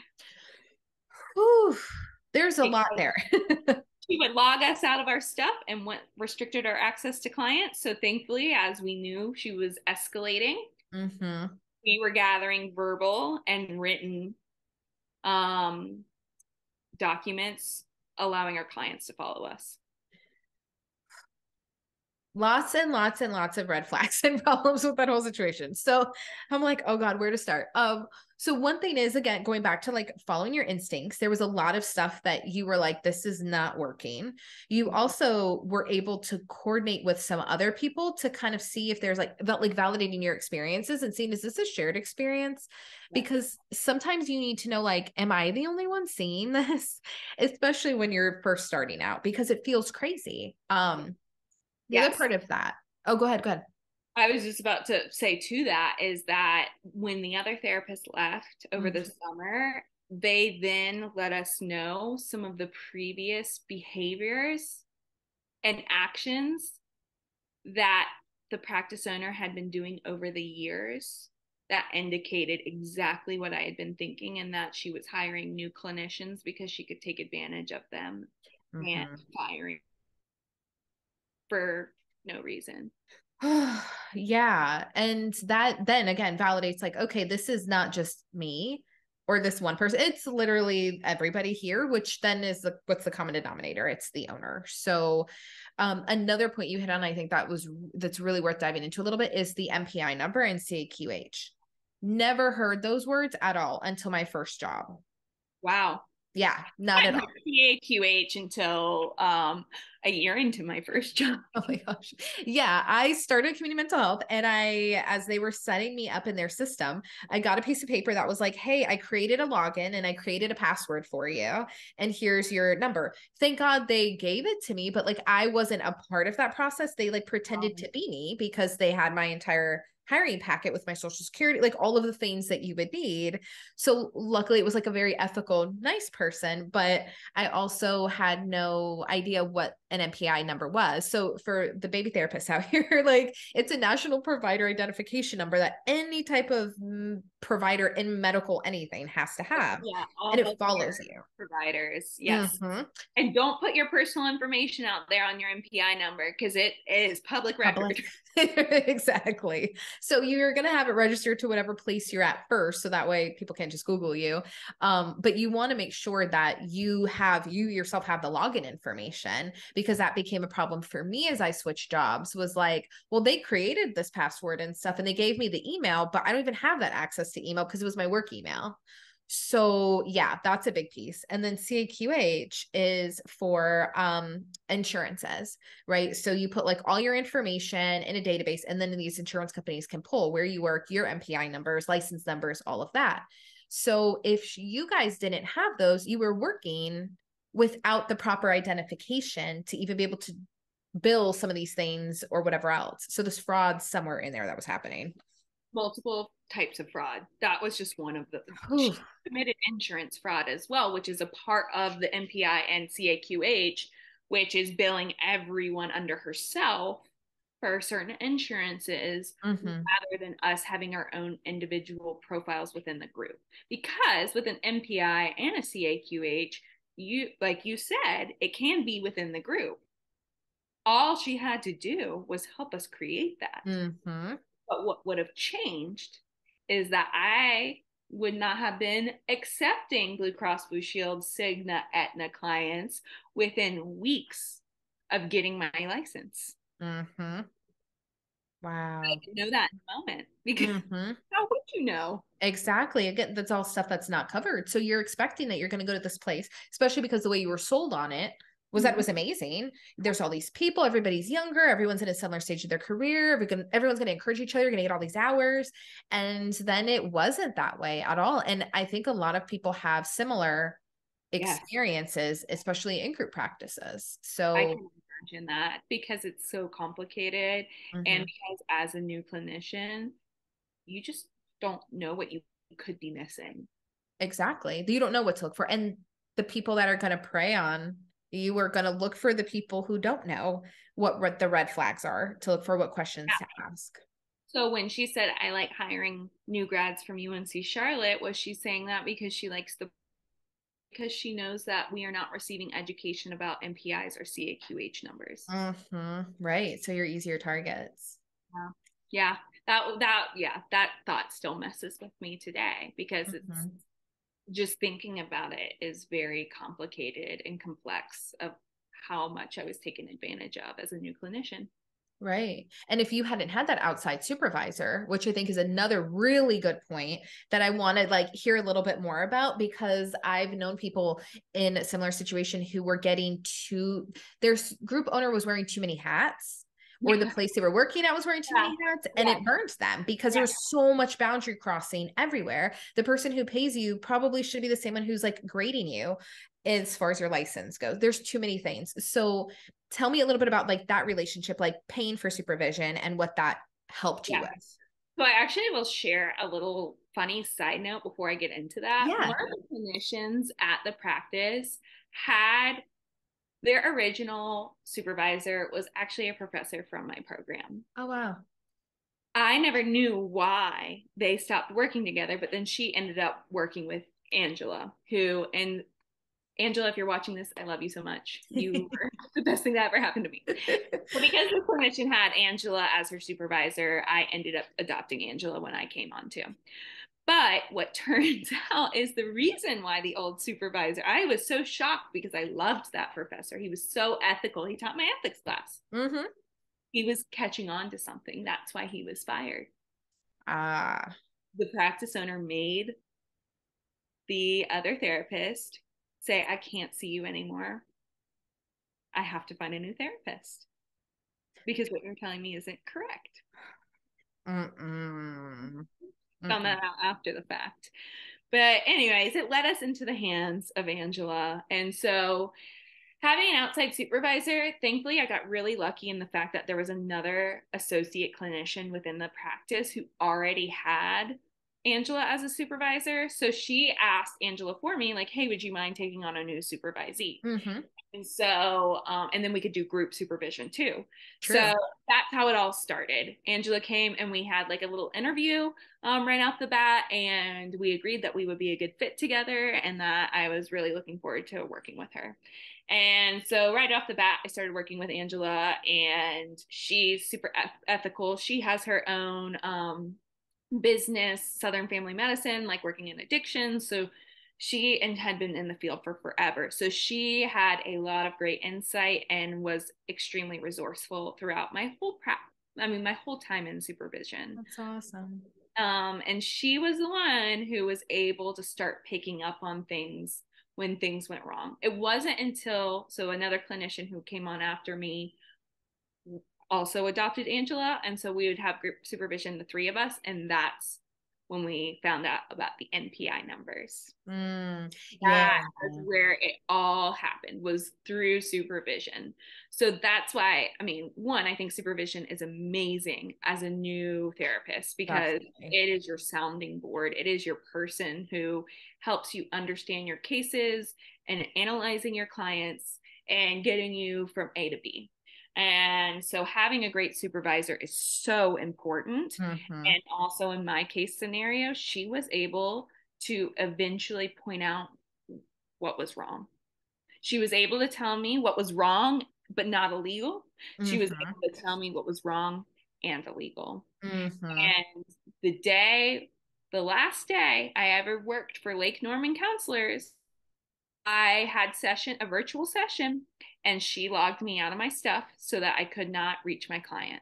Whew, there's a lot there. *laughs* she would log us out of our stuff and went restricted our access to clients. So thankfully, as we knew she was escalating, mm-hmm we were gathering verbal and written um, documents allowing our clients to follow us lots and lots and lots of red flags *laughs* and problems with that whole situation. So I'm like, oh God, where to start? Um, so one thing is again, going back to like following your instincts, there was a lot of stuff that you were like, this is not working. You also were able to coordinate with some other people to kind of see if there's like like validating your experiences and seeing is this a shared experience? Because sometimes you need to know like, am I the only one seeing *laughs* this? Especially when you're first starting out, because it feels crazy. Um the yes. other part of that. Oh, go ahead. Go ahead. I was just about to say to that is that when the other therapist left over mm-hmm. the summer, they then let us know some of the previous behaviors and actions that the practice owner had been doing over the years that indicated exactly what I had been thinking and that she was hiring new clinicians because she could take advantage of them mm-hmm. and firing for no reason. *sighs* yeah. And that then again validates like, okay, this is not just me or this one person. It's literally everybody here, which then is the, what's the common denominator? It's the owner. So um, another point you hit on, I think that was that's really worth diving into a little bit is the NPI number and CAQH. Never heard those words at all until my first job. Wow. Yeah, not at all. CAQH until um, a year into my *laughs* first job. *laughs* Oh my gosh. Yeah, I started community mental health and I as they were setting me up in their system, I got a piece of paper that was like, "Hey, I created a login and I created a password for you and here's your number." Thank God they gave it to me, but like I wasn't a part of that process. They like pretended to be me because they had my entire hiring packet with my social security, like all of the things that you would need. So luckily it was like a very ethical, nice person, but I also had no idea what an NPI number was. So for the baby therapists out *laughs* here, like it's a national provider identification number that any type of provider in medical anything has to have. Yeah, and it follows you. Providers, yes. Mm-hmm. And don't put your personal information out there on your NPI number because it is public record. *laughs* *laughs* exactly. So you're going to have it registered to whatever place you're at first. So that way people can't just Google you. Um, but you want to make sure that you have, you yourself have the login information because that became a problem for me as I switched jobs was like, well, they created this password and stuff and they gave me the email, but I don't even have that access to email because it was my work email. So yeah, that's a big piece. And then CAQH is for um insurances, right? So you put like all your information in a database and then these insurance companies can pull where you work, your NPI numbers, license numbers, all of that. So if you guys didn't have those, you were working without the proper identification to even be able to bill some of these things or whatever else. So this fraud somewhere in there that was happening multiple types of fraud. That was just one of the *sighs* committed insurance fraud as well, which is a part of the NPI and CAQH, which is billing everyone under herself for certain insurances mm-hmm. rather than us having our own individual profiles within the group. Because with an NPI and a CAQH, you like you said, it can be within the group. All she had to do was help us create that. Mm-hmm. But what would have changed is that I would not have been accepting Blue Cross Blue Shield, Cigna, Aetna clients within weeks of getting my license. Mm-hmm. Wow. I didn't know that in the moment *laughs* because mm-hmm. how would you know? Exactly. Again, that's all stuff that's not covered. So you're expecting that you're going to go to this place, especially because the way you were sold on it was that it mm-hmm. was amazing. There's all these people, everybody's younger, everyone's in a similar stage of their career. everyone's going to encourage each other, you're going to get all these hours. And then it wasn't that way at all. And I think a lot of people have similar experiences, yes. especially in group practices. So That because it's so complicated. Mm-hmm. And because as a new clinician, you just don't know what you could be missing. Exactly. You don't know what to look for. And the people that are going to prey on you are going to look for the people who don't know what, what the red flags are to look for what questions yeah. to ask. So when she said I like hiring new grads from UNC Charlotte, was she saying that because she likes the because she knows that we are not receiving education about NPIs or CAQH numbers. Mm-hmm. Right. So you're easier targets. Yeah. Yeah. That that yeah, that thought still messes with me today because mm-hmm. it's just thinking about it is very complicated and complex of how much I was taken advantage of as a new clinician. Right. And if you hadn't had that outside supervisor, which I think is another really good point that I want to like hear a little bit more about because I've known people in a similar situation who were getting too their group owner was wearing too many hats or the place they were working at was wearing too yeah. many hats and yeah. it burns them because yeah. there's so much boundary crossing everywhere. The person who pays you probably should be the same one who's like grading you as far as your license goes. There's too many things. So tell me a little bit about like that relationship, like paying for supervision and what that helped you with. So I actually will share a little funny side note before I get into that. Yeah. One of the clinicians at the practice had their original supervisor was actually a professor from my program. Oh, wow. I never knew why they stopped working together, but then she ended up working with Angela, who, and Angela, if you're watching this, I love you so much. You *laughs* were the best thing that ever happened to me. *laughs* But because the clinician had Angela as her supervisor, I ended up adopting Angela when I came on too. But what *laughs* turns out is the reason why the old supervisor, I was so shocked because I loved that professor. He was so ethical. He taught my ethics class. Mm-hmm. He was catching on to something. That's why he was fired. Ah. the practice owner made the other therapist say, I can't see you anymore. I have to find a new therapist because what you're telling me isn't correct. Mm-mm. Found that out after the fact. But, anyways, it led us into the hands of Angela. And so, having an outside supervisor, thankfully, I got really lucky in the fact that there was another associate clinician within the practice who already had Angela as a supervisor. So she asked Angela for me, like, hey, would you mind taking on a new supervisee? Mm-hmm. And so, um, and then we could do group supervision too. True. So that's how it all started. Angela came and we had like a little interview um, right off the bat, and we agreed that we would be a good fit together and that I was really looking forward to working with her. And so, right off the bat, I started working with Angela, and she's super ethical. She has her own um, business, Southern Family Medicine, like working in addiction. So she and had been in the field for forever. So she had a lot of great insight and was extremely resourceful throughout my whole prep. I mean, my whole time in supervision. That's awesome. Um, and she was the one who was able to start picking up on things when things went wrong. It wasn't until so another clinician who came on after me also adopted Angela. And so we would have group supervision, the three of us. And that's when we found out about the NPI numbers. Mm, yeah. That's where it all happened was through supervision. So that's why, I mean, one, I think supervision is amazing as a new therapist because Definitely. it is your sounding board. It is your person who helps you understand your cases and analyzing your clients and getting you from A to B. And so having a great supervisor is so important. Mm-hmm. And also in my case scenario, she was able to eventually point out what was wrong. She was able to tell me what was wrong, but not illegal. Mm-hmm. She was mm-hmm. able to tell me what was wrong and illegal. Mm-hmm. And the day, the last day I ever worked for Lake Norman counselors, I had session a virtual session and she logged me out of my stuff so that I could not reach my client.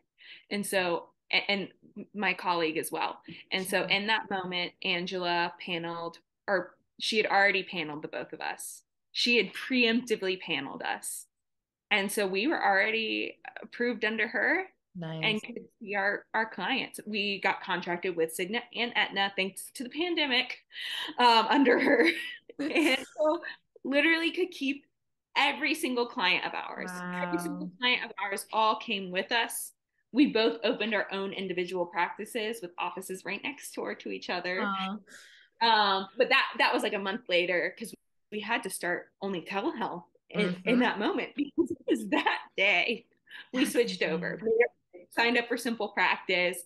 And so and, and my colleague as well. And so in that moment Angela paneled or she had already paneled the both of us. She had preemptively paneled us. And so we were already approved under her Nice. and could see our, our clients. We got contracted with Cigna and Aetna thanks to the pandemic um, under her. *laughs* and so literally could keep every single client of ours. Wow. Every single client of ours all came with us. We both opened our own individual practices with offices right next door to each other. Um, but that that was like a month later because we had to start only telehealth in, mm-hmm. in that moment *laughs* because it was that day we switched over. We signed up for simple practice,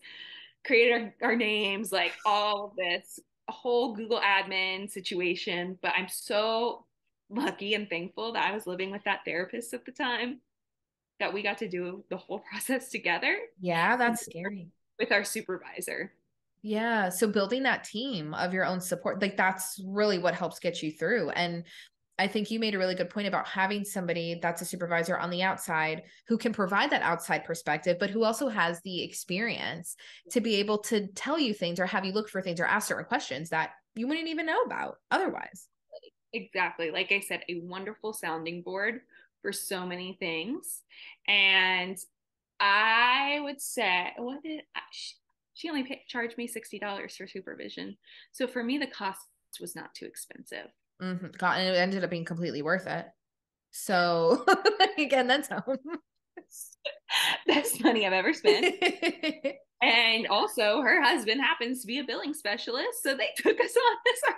created our, our names, like all of this, whole Google admin situation. But I'm so lucky and thankful that I was living with that therapist at the time that we got to do the whole *laughs* process together. Yeah, that's scary. With our supervisor. Yeah. So building that team of your own support, like that's really what helps get you through. And I think you made a really good point about having somebody that's a supervisor on the outside who can provide that outside perspective, but who also has the experience to be able to tell you things or have you look for things or ask certain questions that you wouldn't even know about otherwise. Exactly. Like I said, a wonderful sounding board for so many things. And I would say, what did I, she, she only charged me $60 for supervision. So for me, the cost was not too expensive. Mm-hmm. God, and it ended up being completely worth it. So *laughs* again, that's home. Best *laughs* money I've ever spent. *laughs* and also, her husband happens to be a billing specialist, so they took us on as our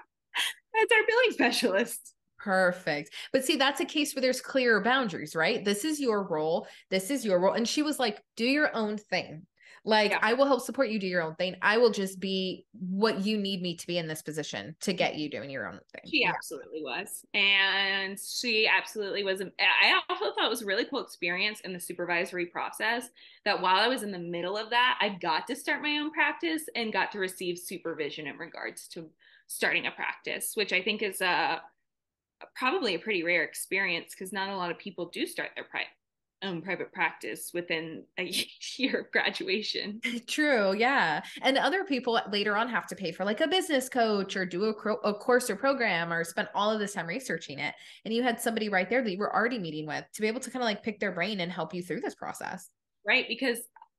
that's our billing specialist. Perfect. But see, that's a case where there's clearer boundaries, right? This is your role. This is your role. And she was like, do your own thing. Like, yeah. I will help support you do your own thing. I will just be what you need me to be in this position to get you doing your own thing. She yeah. absolutely was. And she absolutely was. I also thought it was a really cool experience in the supervisory process that while I was in the middle of that, I got to start my own practice and got to receive supervision in regards to starting a practice, which I think is a probably a pretty rare experience because not a lot of people do start their pri- own private practice within a *laughs* year of graduation. *laughs* True, yeah. And other people later on have to pay for like a business coach or do a, a course or program or spend all of this time researching it. And you had somebody right there that you were already meeting with to be able to kind of like pick their brain and help you through this process. Right. Because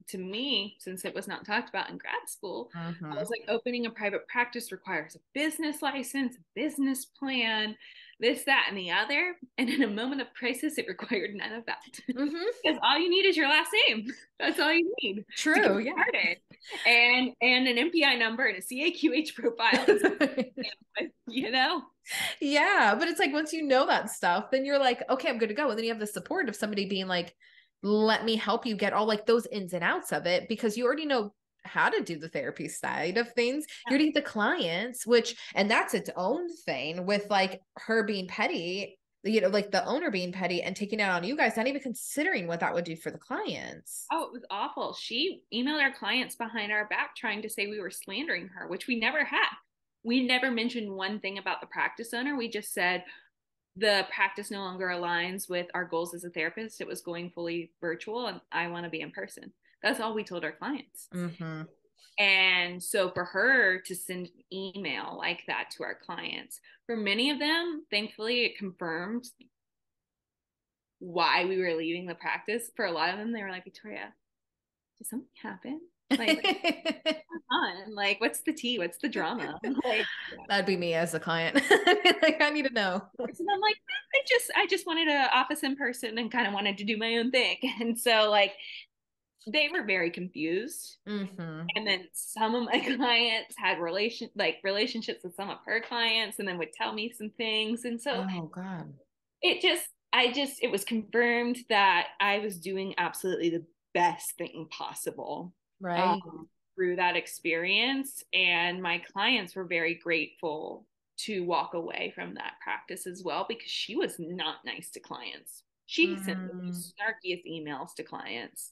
to me, since it was not talked about in grad school, mm-hmm. I was like, opening a private practice requires a business license, a business plan, this, that, and the other. And in a moment of crisis, it required none of that. Because mm-hmm. *laughs* all you need is your last name. That's all you need. True. yeah. Started. And and an NPI number and a CAQH profile. *laughs* *laughs* you know? Yeah. But it's like once you know that stuff, then you're like, okay, I'm good to go. And then you have the support of somebody being like, let me help you get all like those ins and outs of it because you already know how to do the therapy side of things. Yeah. You already the clients, which and that's its own thing with like her being petty, you know, like the owner being petty and taking it on you guys, not even considering what that would do for the clients. Oh, it was awful. She emailed our clients behind our back trying to say we were slandering her, which we never had. We never mentioned one thing about the practice owner. We just said, the practice no longer aligns with our goals as a therapist. It was going fully virtual, and I want to be in person. That's all we told our clients. Mm-hmm. And so for her to send an email like that to our clients, for many of them, thankfully, it confirmed why we were leaving the practice. For a lot of them, they were like, Victoria, did something happen? Like *laughs* on like what's the tea? What's the drama? *laughs* Like that'd be me as a client. *laughs* Like i need to know. And i'm like i just i just wanted an office in person and kind of wanted to do my own thing. And so like they were very confused. Mm-hmm. and then some of my clients had relation like relationships with some of her clients and then would tell me some things. And so oh god. it just i just it was confirmed that i was doing absolutely the best thing possible right. um, through that experience. And my clients were very grateful to walk away from that practice as well because she was not nice to clients. She mm. sent the mm. snarkiest emails to clients.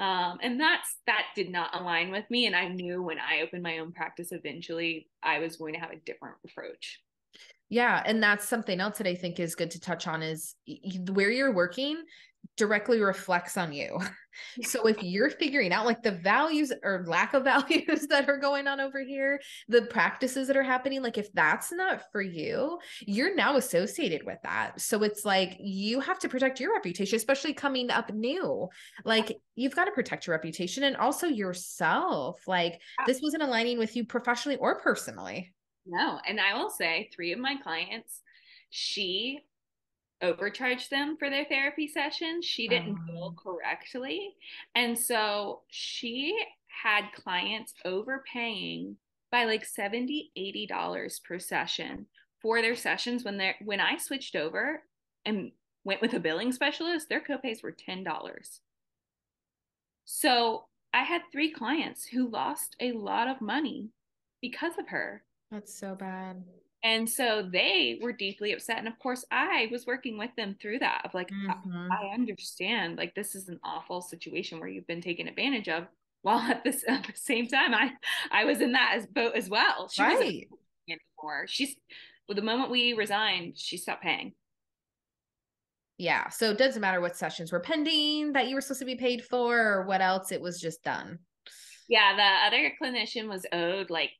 Um, and that's that did not align with me. And i knew when i opened my own practice eventually i was going to have a different approach. Yeah. And that's something else that i think is good to touch on is where you're working directly reflects on you. *laughs* So if you're figuring out like the values or lack of *laughs* values that are going on over here, the practices that are happening, like if that's not for you, you're now associated with that. So it's like you have to protect your reputation, especially coming up new. Like you've got to protect your reputation and also yourself. Like this wasn't aligning with you professionally or personally. No. And I will say, three of my clients, she overcharged them for their therapy session. She didn't um. bill correctly. And so she had clients overpaying by like 70 80 dollars per session for their sessions when they when I switched over and went with a billing specialist their copays were $10 so I had three clients who lost a lot of money because of her that's so bad and so they were deeply upset and of course i was working with them through that of like mm-hmm. I, I, understand like this is an awful situation where you've been taken advantage of *laughs* while at this at the same time i i was in that as boat as well she right. wasn't *laughs* anymore she's well, the moment we resigned she stopped paying yeah so it doesn't matter what sessions were pending that you were supposed to be paid for or what else it was just done yeah the other clinician was owed like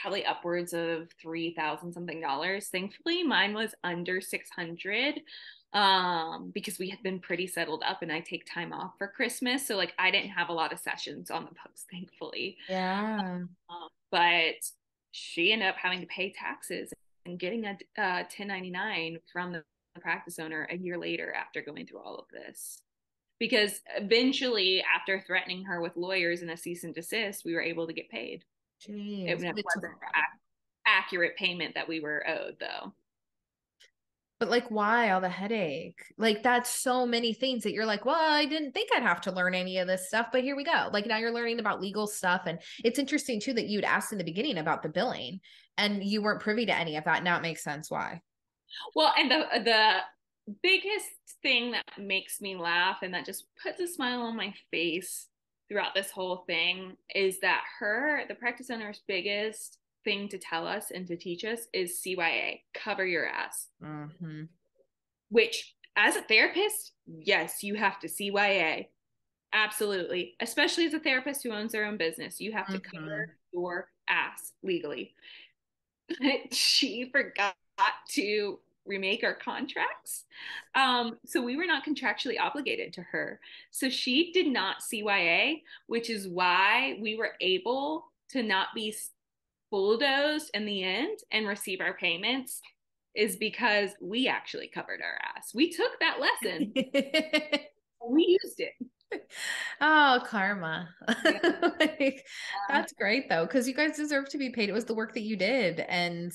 probably upwards of three thousand something dollars. Thankfully, mine was under six hundred um because we had been pretty settled up and I take time off for Christmas. So like I didn't have a lot of sessions on the books thankfully. Yeah. Um, but she ended up having to pay taxes and getting a uh, 1099 from the practice owner a year later after going through all of this. Because eventually after threatening her with lawyers and a cease and desist we were able to get paid Jeez, it, wasn't accurate payment that we were owed though. But like why all the headache? Like that's so many things that you're like, well, I didn't think I'd have to learn any of this stuff, but here we go. Like now you're learning about legal stuff. And it's interesting too that you'd asked in the beginning about the billing and you weren't privy to any of that. Now it makes sense why. Well, and the the biggest thing that makes me laugh and that just puts a smile on my face throughout this whole thing is that her, the practice owner's biggest thing to tell us and to teach us is CYA, cover your ass. Mm-hmm. Which as a therapist, yes, you have to CYA. Absolutely. Especially as a therapist who owns their own business, you have to mm-hmm. cover your ass legally. *laughs* she forgot to remake our contracts. Um, so we were not contractually obligated to her. So she did not CYA, which is why we were able to not be bulldozed in the end and receive our payments is because we actually covered our ass. We took that lesson. *laughs* we used it. Oh, karma. *laughs* like, that's great though, because you guys deserve to be paid. It was the work that you did. And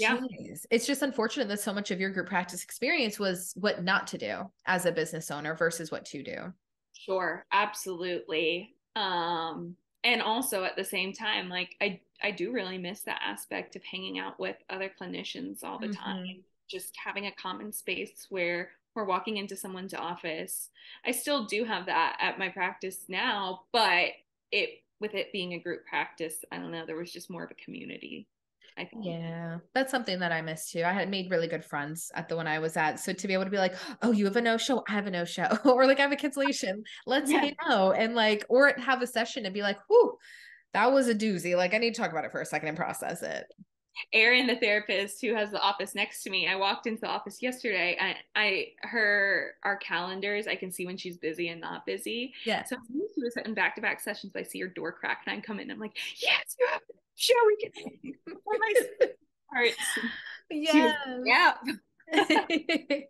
yeah, geez, it's just unfortunate that so much of your group practice experience was what not to do as a business owner versus what to do. Sure, absolutely. Um, and also at the same time, like I I do really miss that aspect of hanging out with other clinicians all the mm-hmm. time. Just having a common space where we're walking into someone's office. I still do have that at my practice now, but it with it being a group practice, I don't know, there was just more of a community. I think. Yeah, that's something that I miss too. I had made really good friends at the one I was at. So to be able to be like, oh, you have a no show, I have a no show, *laughs* or like I have a cancellation, let's yeah. out and like, or have a session and be like, whoo, that was a doozy. Like I need to talk about it for a second and process it. Erin, the therapist who has the office next to me, I walked into the office yesterday. I, I, her, our calendars, I can see when she's busy and not busy. Yeah. So she was in back to back sessions. I see her door crack and I come in. I'm like, yes, you have a show. We can. *laughs* my Yeah. Yeah. *laughs*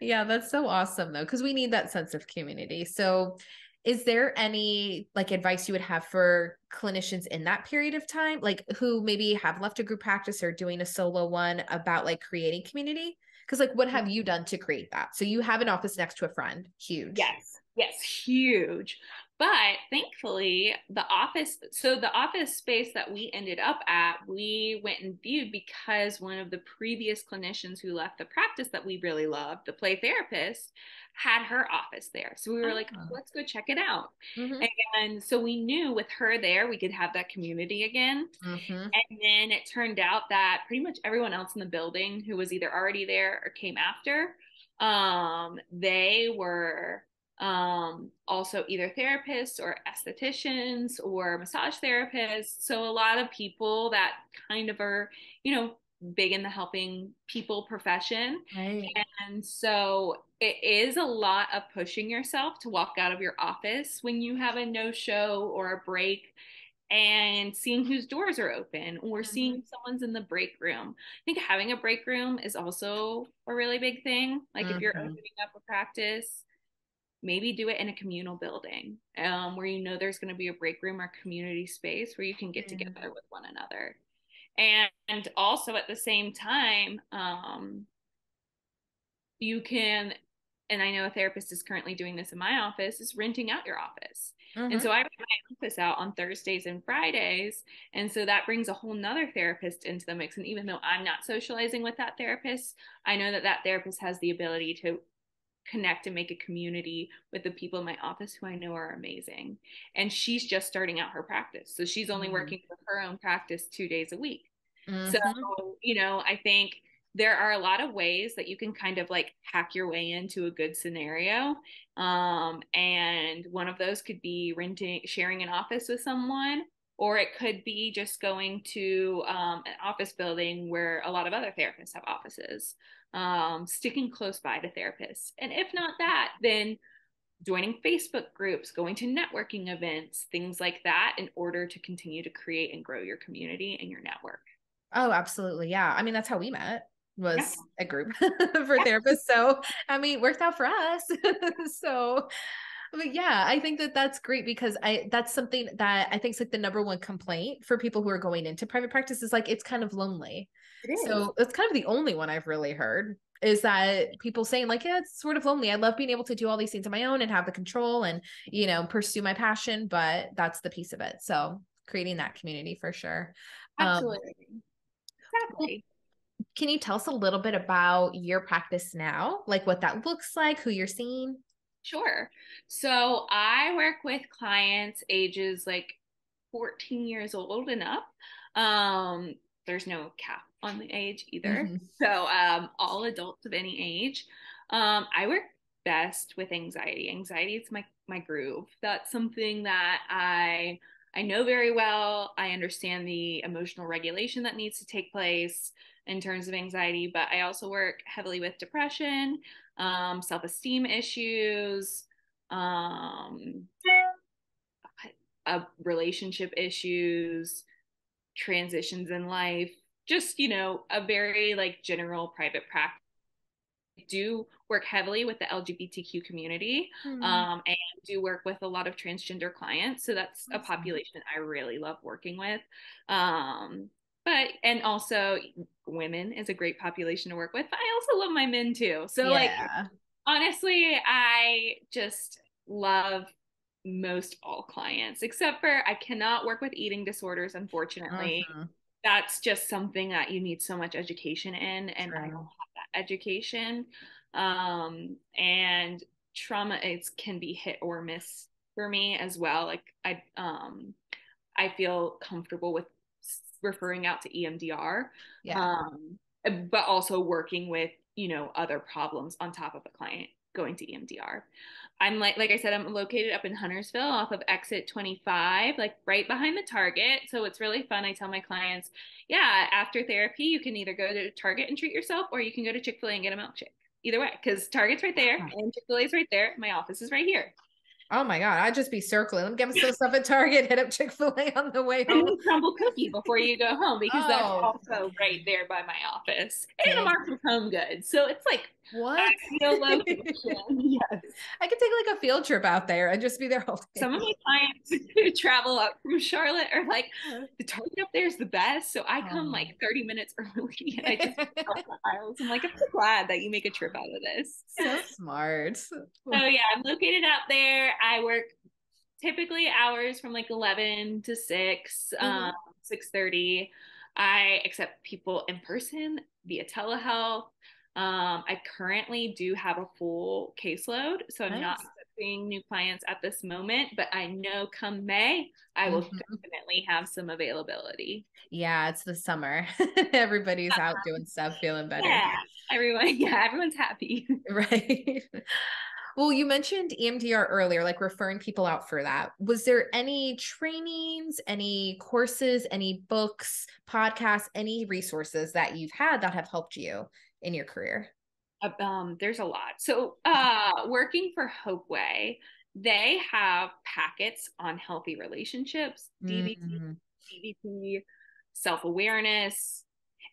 yeah, that's so awesome though, because we need that sense of community. So, is there any like advice you would have for clinicians in that period of time like who maybe have left a group practice or doing a solo one about like creating community because like what have you done to create that so you have an office next to a friend huge yes yes huge but thankfully the office so the office space that we ended up at we went and viewed because one of the previous clinicians who left the practice that we really loved the play therapist had her office there. So we were like, oh, let's go check it out. Mm-hmm. And so we knew with her there, we could have that community again. Mm-hmm. And then it turned out that pretty much everyone else in the building who was either already there or came after, um, they were um, also either therapists or estheticians or massage therapists. So a lot of people that kind of are, you know, big in the helping people profession. Right. And so it is a lot of pushing yourself to walk out of your office when you have a no show or a break and seeing whose doors are open or mm-hmm. seeing someone's in the break room. I think having a break room is also a really big thing. Like mm-hmm. if you're mm-hmm. opening up a practice, maybe do it in a communal building um, where you know there's going to be a break room or community space where you can get mm-hmm. together with one another and also at the same time um, you can and i know a therapist is currently doing this in my office is renting out your office mm-hmm. and so i rent my office out on thursdays and fridays and so that brings a whole nother therapist into the mix and even though i'm not socializing with that therapist i know that that therapist has the ability to connect and make a community with the people in my office who I know are amazing. And she's just starting out her practice. So she's only mm-hmm. working with her own practice two days a week. Mm-hmm. So, you know, I think there are a lot of ways that you can kind of like hack your way into a good scenario. Um, and one of those could be renting, sharing an office with someone, or it could be just going to um, an office building where a lot of other therapists have offices um, sticking close by to therapists. And if not that, then joining Facebook groups, going to networking events, things like that, in order to continue to create and grow your community and your network. Oh, absolutely. Yeah. I mean, that's how we met was yeah. a group *laughs* for yeah. therapists. So, I mean, worked out for us. *laughs* so, but yeah, I think that that's great because I that's something that I think is like the number one complaint for people who are going into private practice is like it's kind of lonely. So it's kind of the only one I've really heard is that people saying like yeah it's sort of lonely. I love being able to do all these things on my own and have the control and you know pursue my passion but that's the piece of it. So creating that community for sure. Um, absolutely. um, exactly. can you tell us a little bit about your practice now? Like what that looks like who you're seeing Sure. So I work with clients ages like 14 years old and up. Um, there's no cap on the age either. Mm-hmm. So um, all adults of any age. Um, I work best with anxiety. Anxiety is my my groove. That's something that I I know very well. I understand the emotional regulation that needs to take place in terms of anxiety, but I also work heavily with depression, um, self esteem issues, um, uh, relationship issues, transitions in life, just, you know, a very like general private practice. I do work heavily with the LGBTQ community mm-hmm. um, and do work with a lot of transgender clients. So that's awesome. a population I really love working with. Um, but and also women is a great population to work with. But I also love my men too. So yeah. like honestly, I just love most all clients, except for I cannot work with eating disorders, unfortunately. Uh-huh. That's just something that you need so much education in, and True. I don't have that education. Um, and trauma is can be hit or miss for me as well. Like I um I feel comfortable with referring out to EMDR. Yeah. Um, but also working with, you know, other problems on top of a client going to EMDR. I'm like like I said, I'm located up in Huntersville off of exit 25, like right behind the Target. So it's really fun. I tell my clients, yeah, after therapy, you can either go to Target and treat yourself or you can go to Chick-fil-A and get a milkshake. Either way, because Target's right there and Chick-fil-A is right there. My office is right here. Oh my god, I'd just be circling. I'm getting some stuff at Target, hit up Chick Fil A on the way home. And Crumbl cookie before you go home because oh. that's also right there by my office, and a Marshall's Home Goods. So it's like what? *laughs* yes. I could take like a field trip out there and just be there all day. Some of my clients who travel up from Charlotte are like, the Target up there is the best. So I come like 30 minutes *laughs* early and I just *laughs* the aisles. I'm like, I'm so glad that you make a trip out of this. So smart. So yeah, I'm located out there. I work typically hours from like 11 to 6, mm-hmm. um, 6.30. I accept people in person via telehealth. Um, I currently do have a full caseload, so I'm nice. not accepting new clients at this moment, but I know come May, I will mm-hmm. definitely have some availability. Yeah, it's the summer. *laughs* Everybody's uh, out *laughs* doing stuff, feeling better. Yeah, everyone, *laughs* yeah, everyone's happy. right. Well, you mentioned EMDR earlier, like referring people out for that. Was there any trainings, any courses, any books, podcasts, any resources that you've had that have helped you in your career? Uh, um, there's a lot. So, uh, working for Hopeway, they have packets on healthy relationships, DBT, mm-hmm. DBT, self awareness.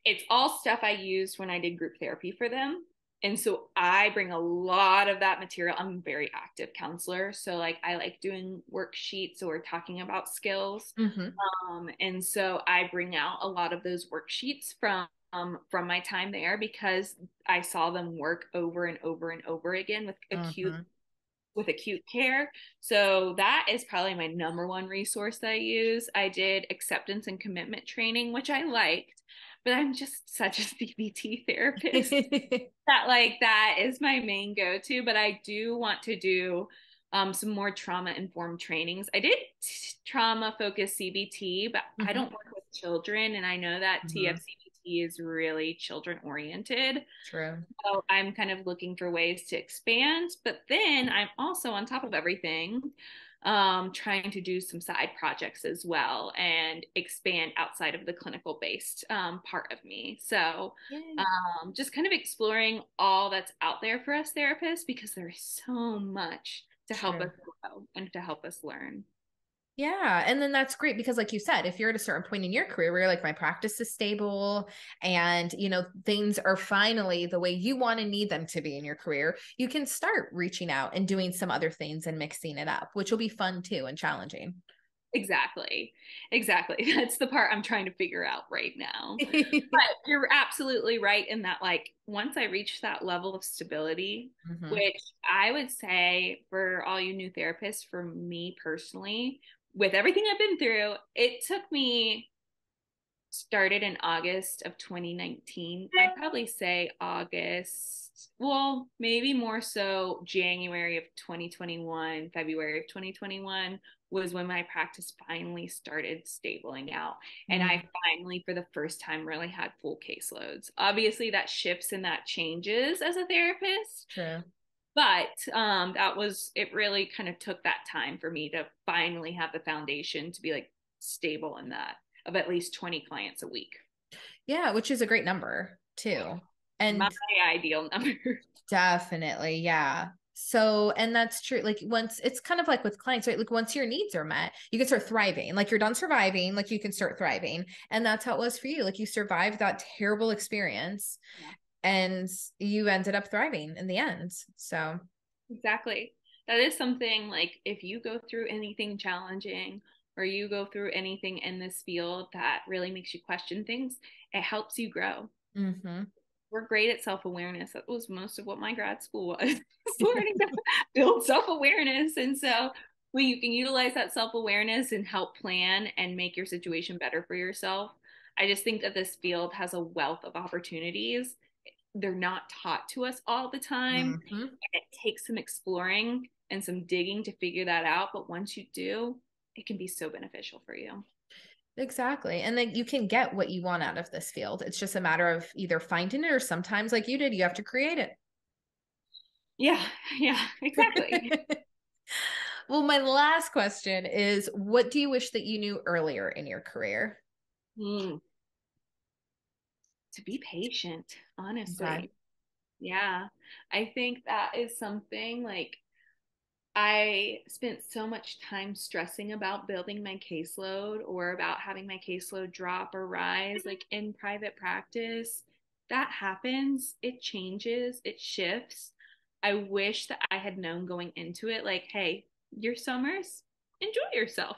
It's all stuff I used when I did group therapy for them. And so I bring a lot of that material. I'm a very active counselor. So, like, I like doing worksheets. We're talking about skills. Mm-hmm. Um, and so I bring out a lot of those worksheets from um, from my time there because I saw them work over and over and over again with acute uh-huh. with acute care. So that is probably my number one resource that I use. I did acceptance and commitment training, which I liked, but I'm just such a *laughs* CBT therapist *laughs* that like that is my main go-to. But I do want to do um, some more trauma informed trainings. I did t- trauma focused CBT, but mm-hmm. I don't work with children, and I know that mm-hmm. TFC he is really children oriented. True. So I'm kind of looking for ways to expand, but then I'm also on top of everything um, trying to do some side projects as well and expand outside of the clinical based um, part of me. So, um, just kind of exploring all that's out there for us therapists because there's so much to help us grow and to help us learn. Yeah. And then that's great because, like you said, if you're at a certain point in your career where you're like, my practice is stable and, you know, things are finally the way you want and need them to be in your career, you can start reaching out and doing some other things and mixing it up, which will be fun too and challenging. Exactly. Exactly. *laughs* That's the part I'm trying to figure out right now. *laughs* but you're absolutely right in that, like, once I reach that level of stability, mm-hmm. which I would say for all you new therapists, for me personally, with everything I've been through, it took me started in August of 2019. I'd probably say August, well, maybe more so January of 2021, February of 2021 was when my practice finally started stabling out. And mm-hmm. I finally, for the first time, really had full caseloads. Obviously, that shifts and that changes as a therapist. True. But um, that was, it really kind of took that time for me to finally have the foundation to be like stable in that of at least 20 clients a week. Yeah, which is a great number too. And my ideal *laughs* number. Definitely. Yeah. So, and that's true. Like, once it's kind of like with clients, right? Like, once your needs are met, you can start thriving. Like, you're done surviving, like, you can start thriving. And that's how it was for you. Like, you survived that terrible experience. And you ended up thriving in the end. So, exactly. That is something like if you go through anything challenging or you go through anything in this field that really makes you question things, it helps you grow. Mm-hmm. We're great at self awareness. That was most of what my grad school was *laughs* *laughs* learning to build self awareness. And so, when you can utilize that self awareness and help plan and make your situation better for yourself, I just think that this field has a wealth of opportunities. They're not taught to us all the time. Mm-hmm. It takes some exploring and some digging to figure that out. But once you do, it can be so beneficial for you. Exactly. And then you can get what you want out of this field. It's just a matter of either finding it or sometimes, like you did, you have to create it. Yeah. *laughs* Yeah. Exactly. *laughs* well, my last question is what do you wish that you knew earlier in your career? Mm. To be patient, honestly. Okay. Yeah. I think that is something like I spent so much time stressing about building my caseload or about having my caseload drop or rise, like *laughs* in private practice. That happens, it changes, it shifts. I wish that I had known going into it, like, hey, your summers, enjoy yourself.